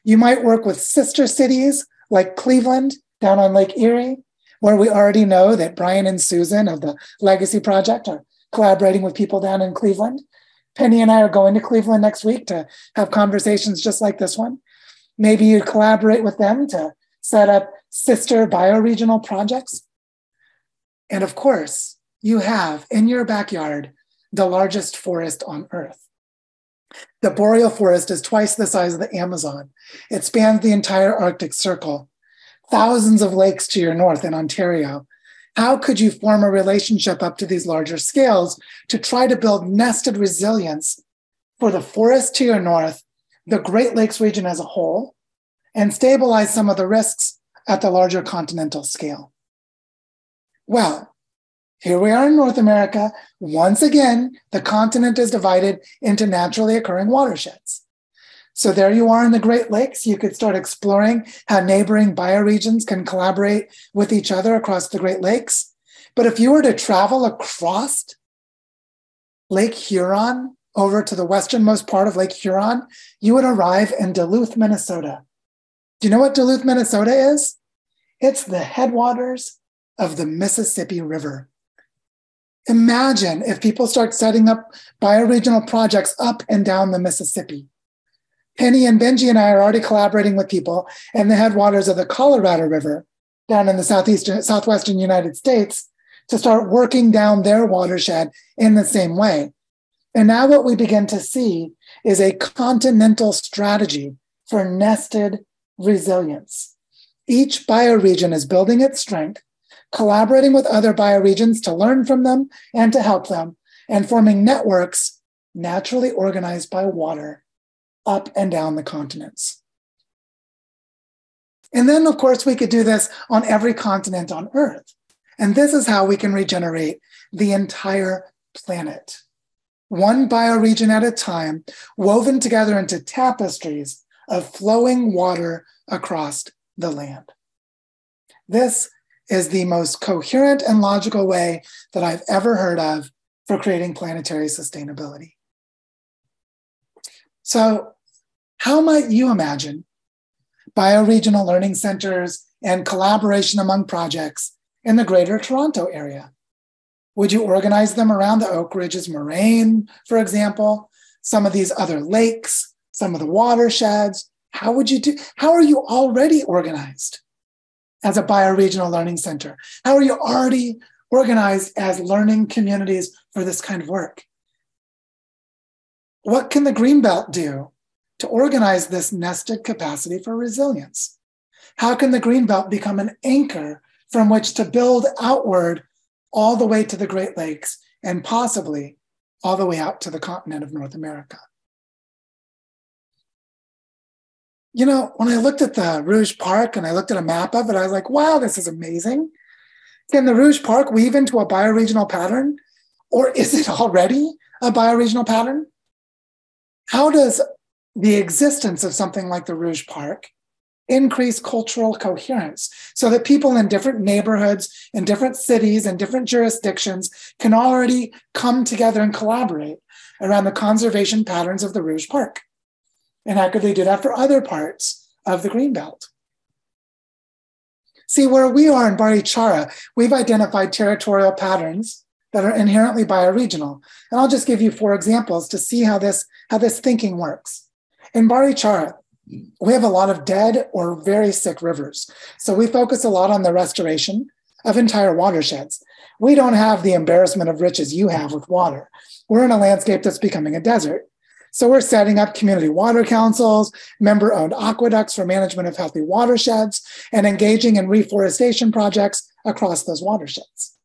[SPEAKER 4] You might work with sister cities like Cleveland down on Lake Erie, where we already know that Brian and Susan of the Legacy Project are collaborating with people down in Cleveland. Penny and I are going to Cleveland next week to have conversations just like this one. Maybe you'd collaborate with them to set up sister bioregional projects. And of course, you have in your backyard the largest forest on Earth. The boreal forest is twice the size of the Amazon. It spans the entire Arctic Circle, thousands of lakes to your north in Ontario. How could you form a relationship up to these larger scales to try to build nested resilience for the forest to your north, the Great Lakes region as a whole, and stabilize some of the risks at the larger continental scale? Well, here we are in North America. Once again, the continent is divided into naturally occurring watersheds. So there you are in the Great Lakes. You could start exploring how neighboring bioregions can collaborate with each other across the Great Lakes. But if you were to travel across Lake Huron over to the westernmost part of Lake Huron, you would arrive in Duluth, Minnesota. Do you know what Duluth, Minnesota is? It's the headwaters of the Mississippi River. Imagine if people start setting up bioregional projects up and down the Mississippi. Penny and Benji and I are already collaborating with people in the headwaters of the Colorado River down in the southeastern, southwestern United States to start working down their watershed in the same way. And now what we begin to see is a continental strategy for nested resilience. Each bioregion is building its strength collaborating with other bioregions to learn from them and to help them, and forming networks naturally organized by water up and down the continents. And then, of course, we could do this on every continent on Earth. And this is how we can regenerate the entire planet. One bioregion at a time, woven together into tapestries of flowing water across the land. This is the most coherent and logical way that I've ever heard of for creating planetary sustainability. So, how might you imagine bioregional learning centers and collaboration among projects in the greater Toronto area? Would you organize them around the Oak Ridges Moraine, for example, some of these other lakes, some of the watersheds? How would you do? How are you already organized? As a bioregional learning center? How are you already organized as learning communities for this kind of work? What can the Greenbelt do to organize this nested capacity for resilience? How can the Greenbelt become an anchor from which to build outward all the way to the Great Lakes and possibly all the way out to the continent of North America? You know, when I looked at the Rouge Park and I looked at a map of it, I was like, wow, this is amazing. Can the Rouge Park weave into a bioregional pattern? Or is it already a bioregional pattern? How does the existence of something like the Rouge Park increase cultural coherence so that people in different neighborhoods, in different cities, and different jurisdictions can already come together and collaborate around the conservation patterns of the Rouge Park? And how could they do that for other parts of the Greenbelt? See, where we are in Barichara, we've identified territorial patterns that are inherently bioregional. And I'll just give you four examples to see how this, how this thinking works. In Barichara, we have a lot of dead or very sick rivers. So we focus a lot on the restoration of entire watersheds. We don't have the embarrassment of riches you have with water. We're in a landscape that's becoming a desert. So we're setting up community water councils, member owned aqueducts for management of healthy watersheds, and engaging in reforestation projects across those watersheds.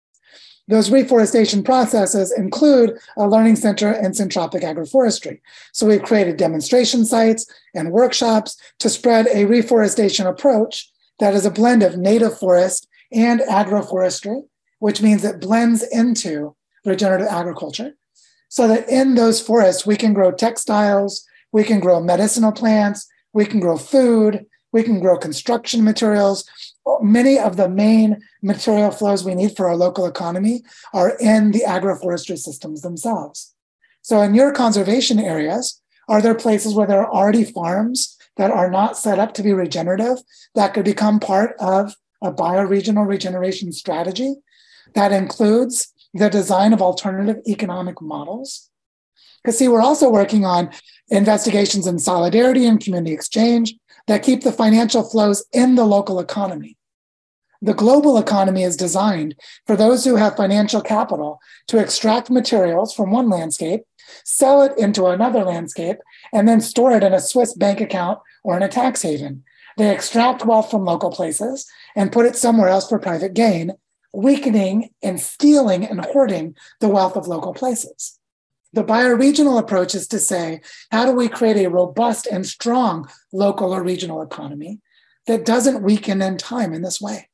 [SPEAKER 4] Those reforestation processes include a learning center in syntropic agroforestry. So we've created demonstration sites and workshops to spread a reforestation approach that is a blend of native forest and agroforestry, which means it blends into regenerative agriculture. So that in those forests, we can grow textiles, we can grow medicinal plants, we can grow food, we can grow construction materials. Many of the main material flows we need for our local economy are in the agroforestry systems themselves. So, in your conservation areas, are there places where there are already farms that are not set up to be regenerative that could become part of a bioregional regeneration strategy that includes the design of alternative economic models? Because, see, we're also working on investigations in solidarity and community exchange that keep the financial flows in the local economy. The global economy is designed for those who have financial capital to extract materials from one landscape, sell it into another landscape, and then store it in a Swiss bank account or in a tax haven. They extract wealth from local places and put it somewhere else for private gain, weakening and stealing and hoarding the wealth of local places. The bioregional approach is to say, how do we create a robust and strong local or regional economy that doesn't weaken in time in this way?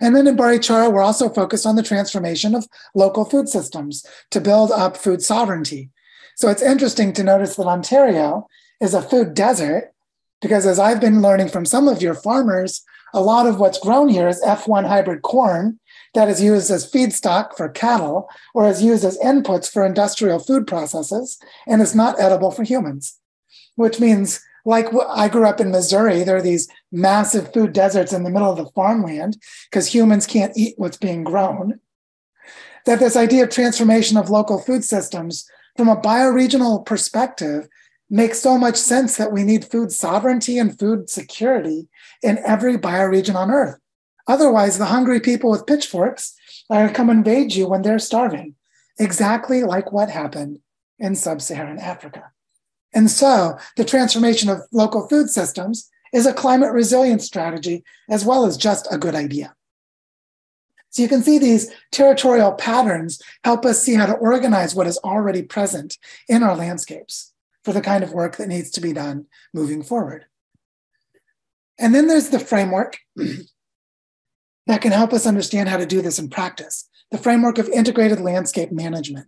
[SPEAKER 4] And then in Barichara, we're also focused on the transformation of local food systems to build up food sovereignty. So it's interesting to notice that Ontario is a food desert because, as I've been learning from some of your farmers, a lot of what's grown here is F1 hybrid corn that is used as feedstock for cattle or is used as inputs for industrial food processes and is not edible for humans, which means like I grew up in Missouri, there are these massive food deserts in the middle of the farmland because humans can't eat what's being grown. That this idea of transformation of local food systems from a bioregional perspective makes so much sense that we need food sovereignty and food security in every bioregion on earth. Otherwise, the hungry people with pitchforks are going to come invade you when they're starving, exactly like what happened in sub Saharan Africa. And so, the transformation of local food systems is a climate resilience strategy as well as just a good idea. So, you can see these territorial patterns help us see how to organize what is already present in our landscapes for the kind of work that needs to be done moving forward. And then there's the framework that can help us understand how to do this in practice the framework of integrated landscape management.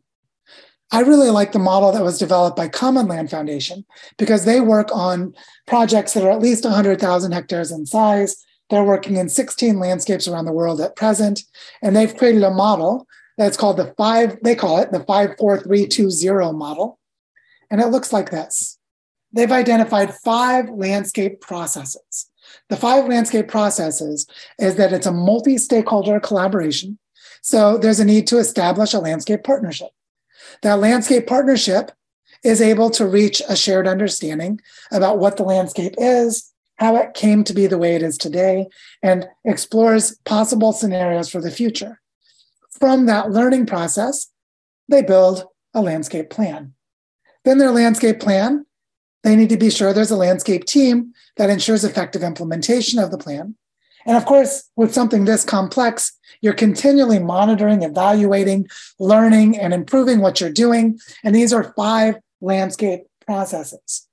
[SPEAKER 4] I really like the model that was developed by Commonland Foundation because they work on projects that are at least 100,000 hectares in size. They're working in 16 landscapes around the world at present, and they've created a model that's called the five, they call it the 54320 model. And it looks like this. They've identified five landscape processes the five landscape processes is that it's a multi stakeholder collaboration. So there's a need to establish a landscape partnership. That landscape partnership is able to reach a shared understanding about what the landscape is, how it came to be the way it is today, and explores possible scenarios for the future. From that learning process, they build a landscape plan. Then their landscape plan they need to be sure there's a landscape team that ensures effective implementation of the plan. And of course, with something this complex, you're continually monitoring, evaluating, learning, and improving what you're doing. And these are five landscape processes.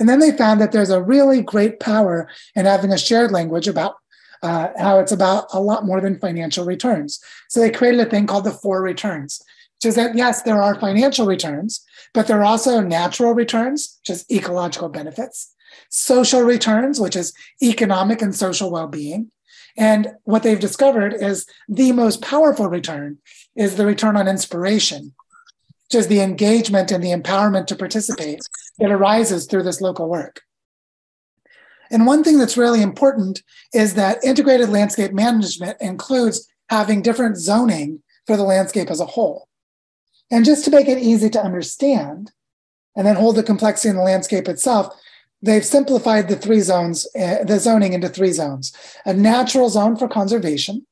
[SPEAKER 4] And then they found that there's a really great power in having a shared language about uh, how it's about a lot more than financial returns. So they created a thing called the four returns which is that yes, there are financial returns, but there are also natural returns, which is ecological benefits, social returns, which is economic and social well being. And what they've discovered is the most powerful return is the return on inspiration, which is the engagement and the empowerment to participate that arises through this local work. And one thing that's really important is that integrated landscape management includes having different zoning for the landscape as a whole. And just to make it easy to understand and then hold the complexity in the landscape itself, they've simplified the three zones, uh, the zoning into three zones a natural zone for conservation,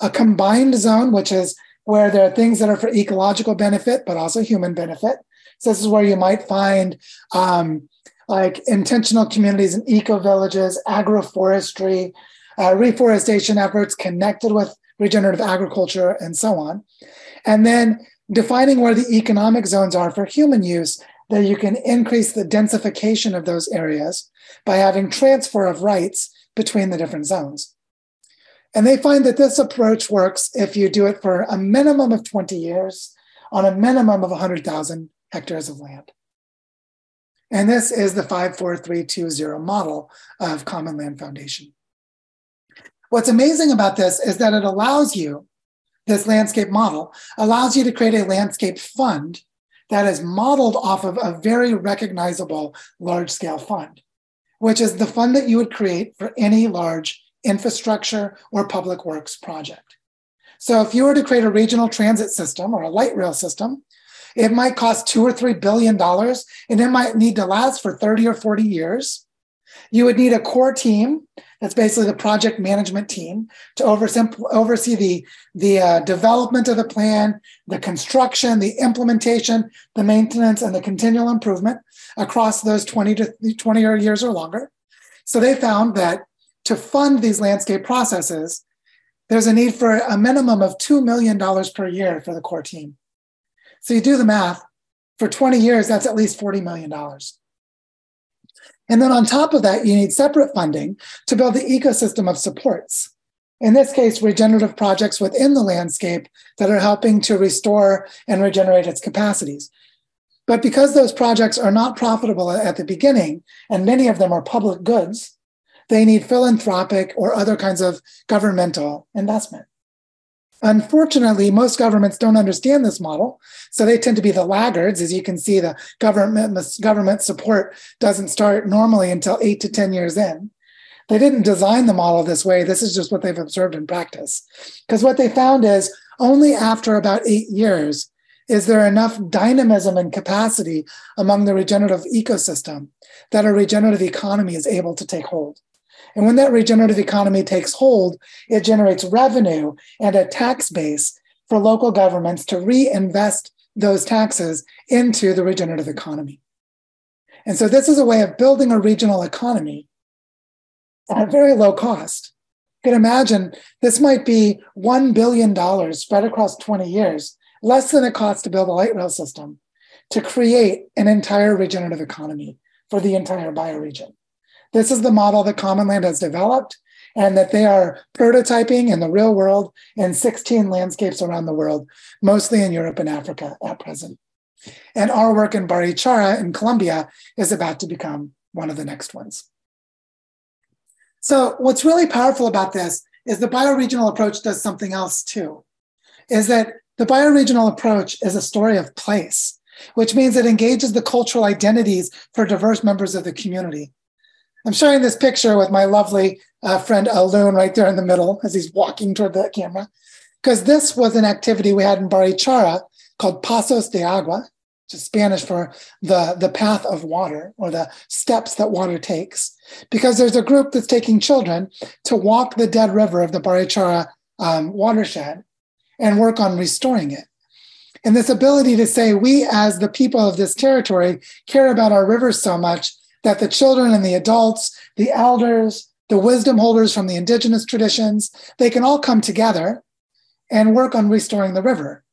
[SPEAKER 4] a combined zone, which is where there are things that are for ecological benefit, but also human benefit. So, this is where you might find um, like intentional communities and eco villages, agroforestry, uh, reforestation efforts connected with regenerative agriculture, and so on. And then defining where the economic zones are for human use, that you can increase the densification of those areas by having transfer of rights between the different zones. And they find that this approach works if you do it for a minimum of 20 years on a minimum of 100,000 hectares of land. And this is the 54320 model of Commonland Foundation. What's amazing about this is that it allows you, this landscape model, allows you to create a landscape fund that is modeled off of a very recognizable large scale fund, which is the fund that you would create for any large infrastructure or public works project. So if you were to create a regional transit system or a light rail system, it might cost two or three billion dollars and it might need to last for 30 or 40 years. You would need a core team that's basically the project management team to oversee the, the uh, development of the plan, the construction, the implementation, the maintenance, and the continual improvement across those 20 to 20 years or longer. So they found that to fund these landscape processes, there's a need for a minimum of $2 million per year for the core team. So you do the math, for 20 years, that's at least $40 million. And then on top of that, you need separate funding to build the ecosystem of supports. In this case, regenerative projects within the landscape that are helping to restore and regenerate its capacities. But because those projects are not profitable at the beginning, and many of them are public goods, they need philanthropic or other kinds of governmental investment. Unfortunately, most governments don't understand this model, so they tend to be the laggards. As you can see, the government government support doesn't start normally until eight to ten years in. They didn't design the model this way. This is just what they've observed in practice. Because what they found is only after about eight years is there enough dynamism and capacity among the regenerative ecosystem that a regenerative economy is able to take hold. And when that regenerative economy takes hold, it generates revenue and a tax base for local governments to reinvest those taxes into the regenerative economy. And so this is a way of building a regional economy at a very low cost. You can imagine this might be $1 billion spread across 20 years, less than it costs to build a light rail system to create an entire regenerative economy for the entire bioregion. This is the model that Commonland has developed and that they are prototyping in the real world in 16 landscapes around the world, mostly in Europe and Africa at present. And our work in Barichara in Colombia is about to become one of the next ones. So what's really powerful about this is the bioregional approach does something else too, is that the bioregional approach is a story of place, which means it engages the cultural identities for diverse members of the community. I'm showing this picture with my lovely uh, friend Alun right there in the middle as he's walking toward the camera, because this was an activity we had in Barichara called Pasos de Agua, which is Spanish for the, the path of water or the steps that water takes, because there's a group that's taking children to walk the dead river of the Barichara um, watershed and work on restoring it. And this ability to say, we as the people of this territory care about our rivers so much that the children and the adults, the elders, the wisdom holders from the indigenous traditions, they can all come together and work on restoring the river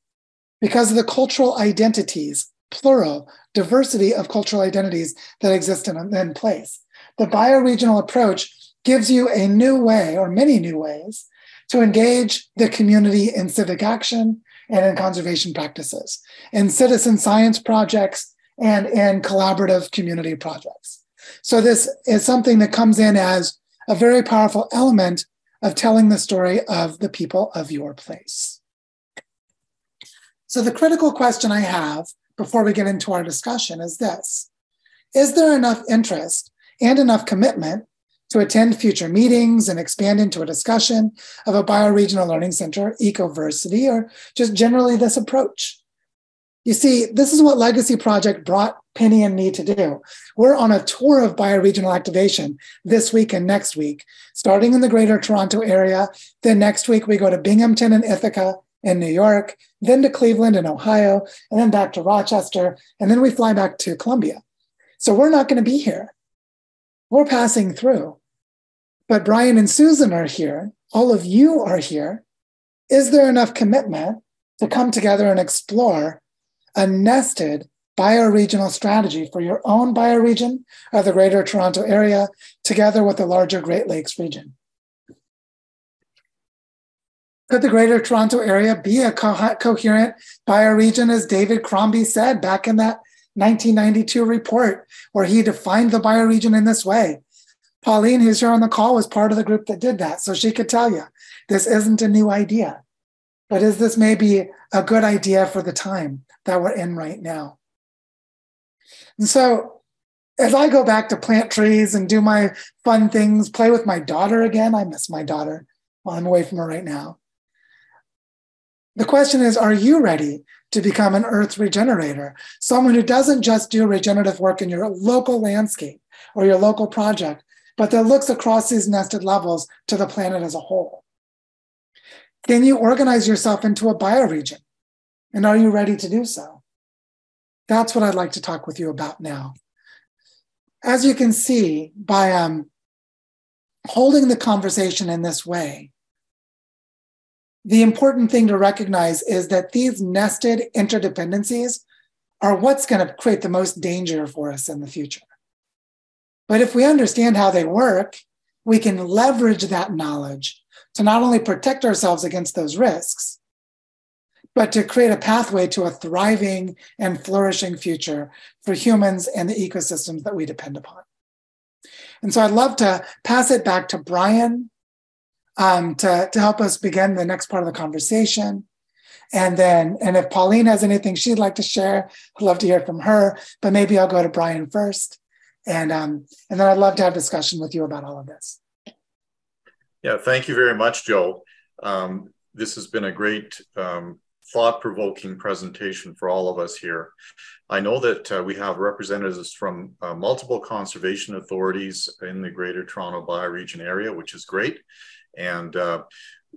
[SPEAKER 4] because of the cultural identities, plural, diversity of cultural identities that exist in, in place. The bioregional approach gives you a new way or many new ways to engage the community in civic action and in conservation practices, in citizen science projects, and in collaborative community projects. So this is something that comes in as a very powerful element of telling the story of the people of your place. So the critical question I have before we get into our discussion is this. Is there enough interest and enough commitment to attend future meetings and expand into a discussion of a bioregional learning center, ecoversity, or just generally this approach? You see, this is what Legacy Project brought Penny and me to do. We're on a tour of bioregional activation this week and next week, starting in the greater Toronto area. Then next week, we go to Binghamton and Ithaca in New York, then to Cleveland and Ohio, and then back to Rochester, and then we fly back to Colombia. So we're not going to be here. We're passing through. But Brian and Susan are here. All of you are here. Is there enough commitment to come together and explore a nested bioregional strategy for your own bioregion of the Greater Toronto Area, together with the larger Great Lakes region. Could the Greater Toronto Area be a co- coherent bioregion, as David Crombie said back in that 1992 report, where he defined the bioregion in this way? Pauline, who's here on the call, was part of the group that did that. So she could tell you this isn't a new idea. But is this maybe a good idea for the time that we're in right now? And so as I go back to plant trees and do my fun things, play with my daughter again, I miss my daughter while I'm away from her right now. The question is Are you ready to become an earth regenerator? Someone who doesn't just do regenerative work in your local landscape or your local project, but that looks across these nested levels to the planet as a whole. Can you organize yourself into a bioregion? And are you ready to do so? That's what I'd like to talk with you about now. As you can see, by um, holding the conversation in this way, the important thing to recognize is that these nested interdependencies are what's going to create the most danger for us in the future. But if we understand how they work, we can leverage that knowledge to not only protect ourselves against those risks, but to create a pathway to a thriving and flourishing future for humans and the ecosystems that we depend upon. And so I'd love to pass it back to Brian um, to, to help us begin the next part of the conversation. And then, and if Pauline has anything she'd like to share, I'd love to hear from her, but maybe I'll go to Brian first. And, um, and then I'd love to have discussion with you about all of this.
[SPEAKER 1] Yeah, thank you very much, Joe. Um, this has been a great um, thought provoking presentation for all of us here. I know that uh, we have representatives from uh, multiple conservation authorities in the Greater Toronto Bioregion area, which is great. And uh,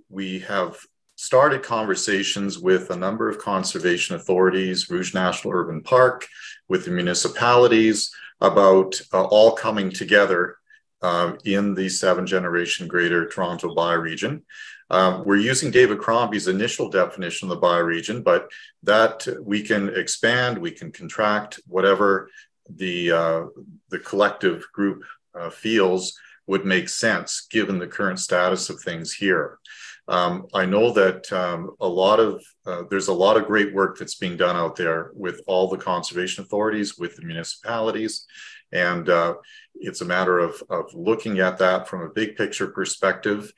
[SPEAKER 1] we have started conversations with a number of conservation authorities, Rouge National Urban Park, with the municipalities about uh, all coming together uh, in the seven generation Greater Toronto Bioregion. Um, we're using David Crombie's initial definition of the bioregion, but that we can expand, we can contract, whatever the, uh, the collective group uh, feels would make sense given the current status of things here. Um, I know that um, a lot of uh, there's a lot of great work that's being done out there with all the conservation authorities, with the municipalities, and uh, it's a matter of, of looking at that from a big picture perspective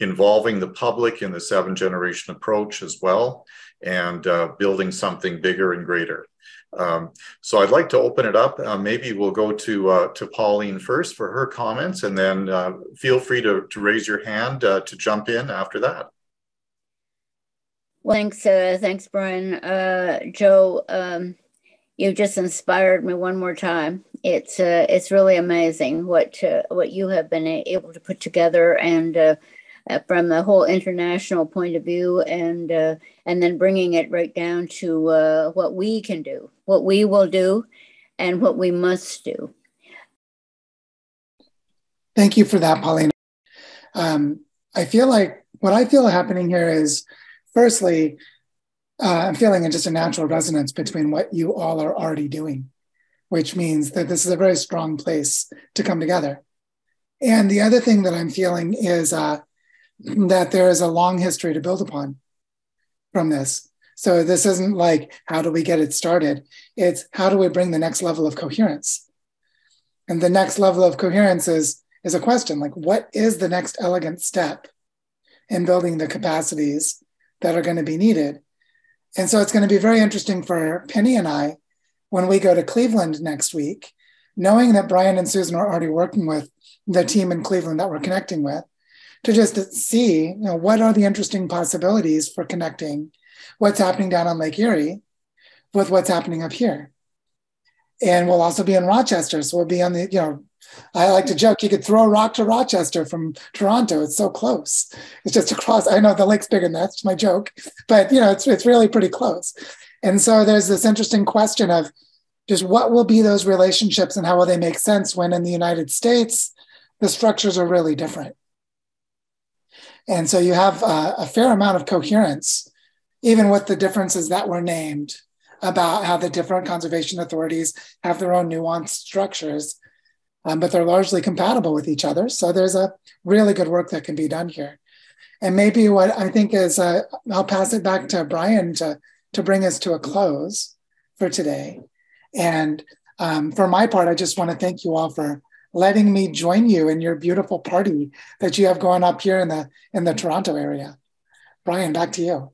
[SPEAKER 1] involving the public in the seven generation approach as well and uh, building something bigger and greater. Um, so I'd like to open it up. Uh, maybe we'll go to uh, to Pauline first for her comments, and then uh, feel free to, to raise your hand uh, to jump in after that.
[SPEAKER 2] Well, thanks, uh, thanks, Brian. Joe, um, you just inspired me one more time. It's it's really amazing what what you have been able to put together and uh, from the whole international point of view and uh, and then bringing it right down to uh, what we can do what we will do and what we must do.
[SPEAKER 4] Thank you for that Pauline. Um, i feel like what i feel happening here is firstly uh, i'm feeling just a natural resonance between what you all are already doing which means that this is a very strong place to come together. And the other thing that i'm feeling is uh, that there is a long history to build upon from this. So this isn't like, how do we get it started? It's how do we bring the next level of coherence? And the next level of coherence is, is a question like, what is the next elegant step in building the capacities that are going to be needed? And so it's going to be very interesting for Penny and I when we go to Cleveland next week, knowing that Brian and Susan are already working with the team in Cleveland that we're connecting with to just see, you know, what are the interesting possibilities for connecting what's happening down on Lake Erie with what's happening up here. And we'll also be in Rochester. So we'll be on the, you know, I like to joke you could throw a rock to Rochester from Toronto. It's so close. It's just across. I know the lake's bigger than that. It's my joke, but you know, it's it's really pretty close. And so there's this interesting question of just what will be those relationships and how will they make sense when in the United States the structures are really different. And so you have uh, a fair amount of coherence, even with the differences that were named about how the different conservation authorities have their own nuanced structures, um, but they're largely compatible with each other. So there's a really good work that can be done here. And maybe what I think is, uh, I'll pass it back to Brian to, to bring us to a close for today. And um, for my part, I just want to thank you all for letting me join you in your beautiful party that you have going up here in the in the Toronto area. Brian, back to you.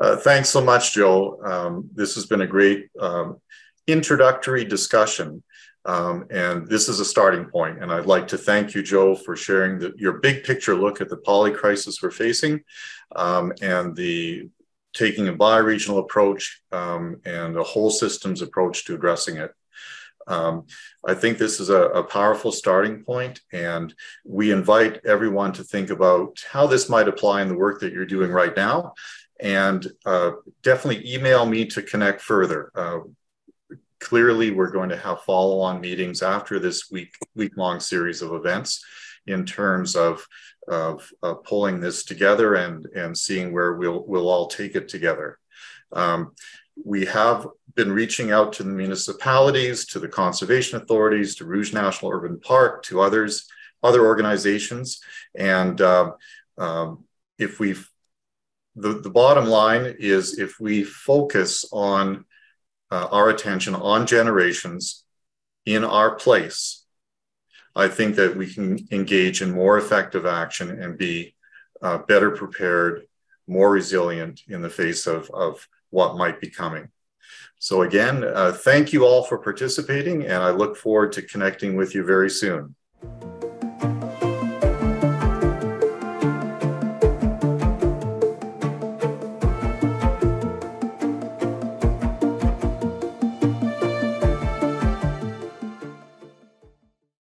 [SPEAKER 1] Uh, thanks so much, Joe. Um, this has been a great um, introductory discussion. Um, and this is a starting point. And I'd like to thank you, Joe, for sharing the, your big picture look at the poly crisis we're facing um, and the taking a bioregional approach um, and a whole systems approach to addressing it. Um, I think this is a, a, powerful starting point, and we invite everyone to think about how this might apply in the work that you're doing right now. And uh, definitely email me to connect further. Uh, clearly, we're going to have follow on meetings after this week week long series of events in terms of, of, of pulling this together and, and seeing where we'll, we'll all take it together. Um, we have been reaching out to the municipalities, to the conservation authorities, to Rouge National Urban Park, to others, other organizations. And uh, um, if we, the, the bottom line is if we focus on uh, our attention on generations in our place, I think that we can engage in more effective action and be uh, better prepared, more resilient in the face of, of what might be coming. So again, uh, thank you all for participating, and I look forward to connecting with you very soon.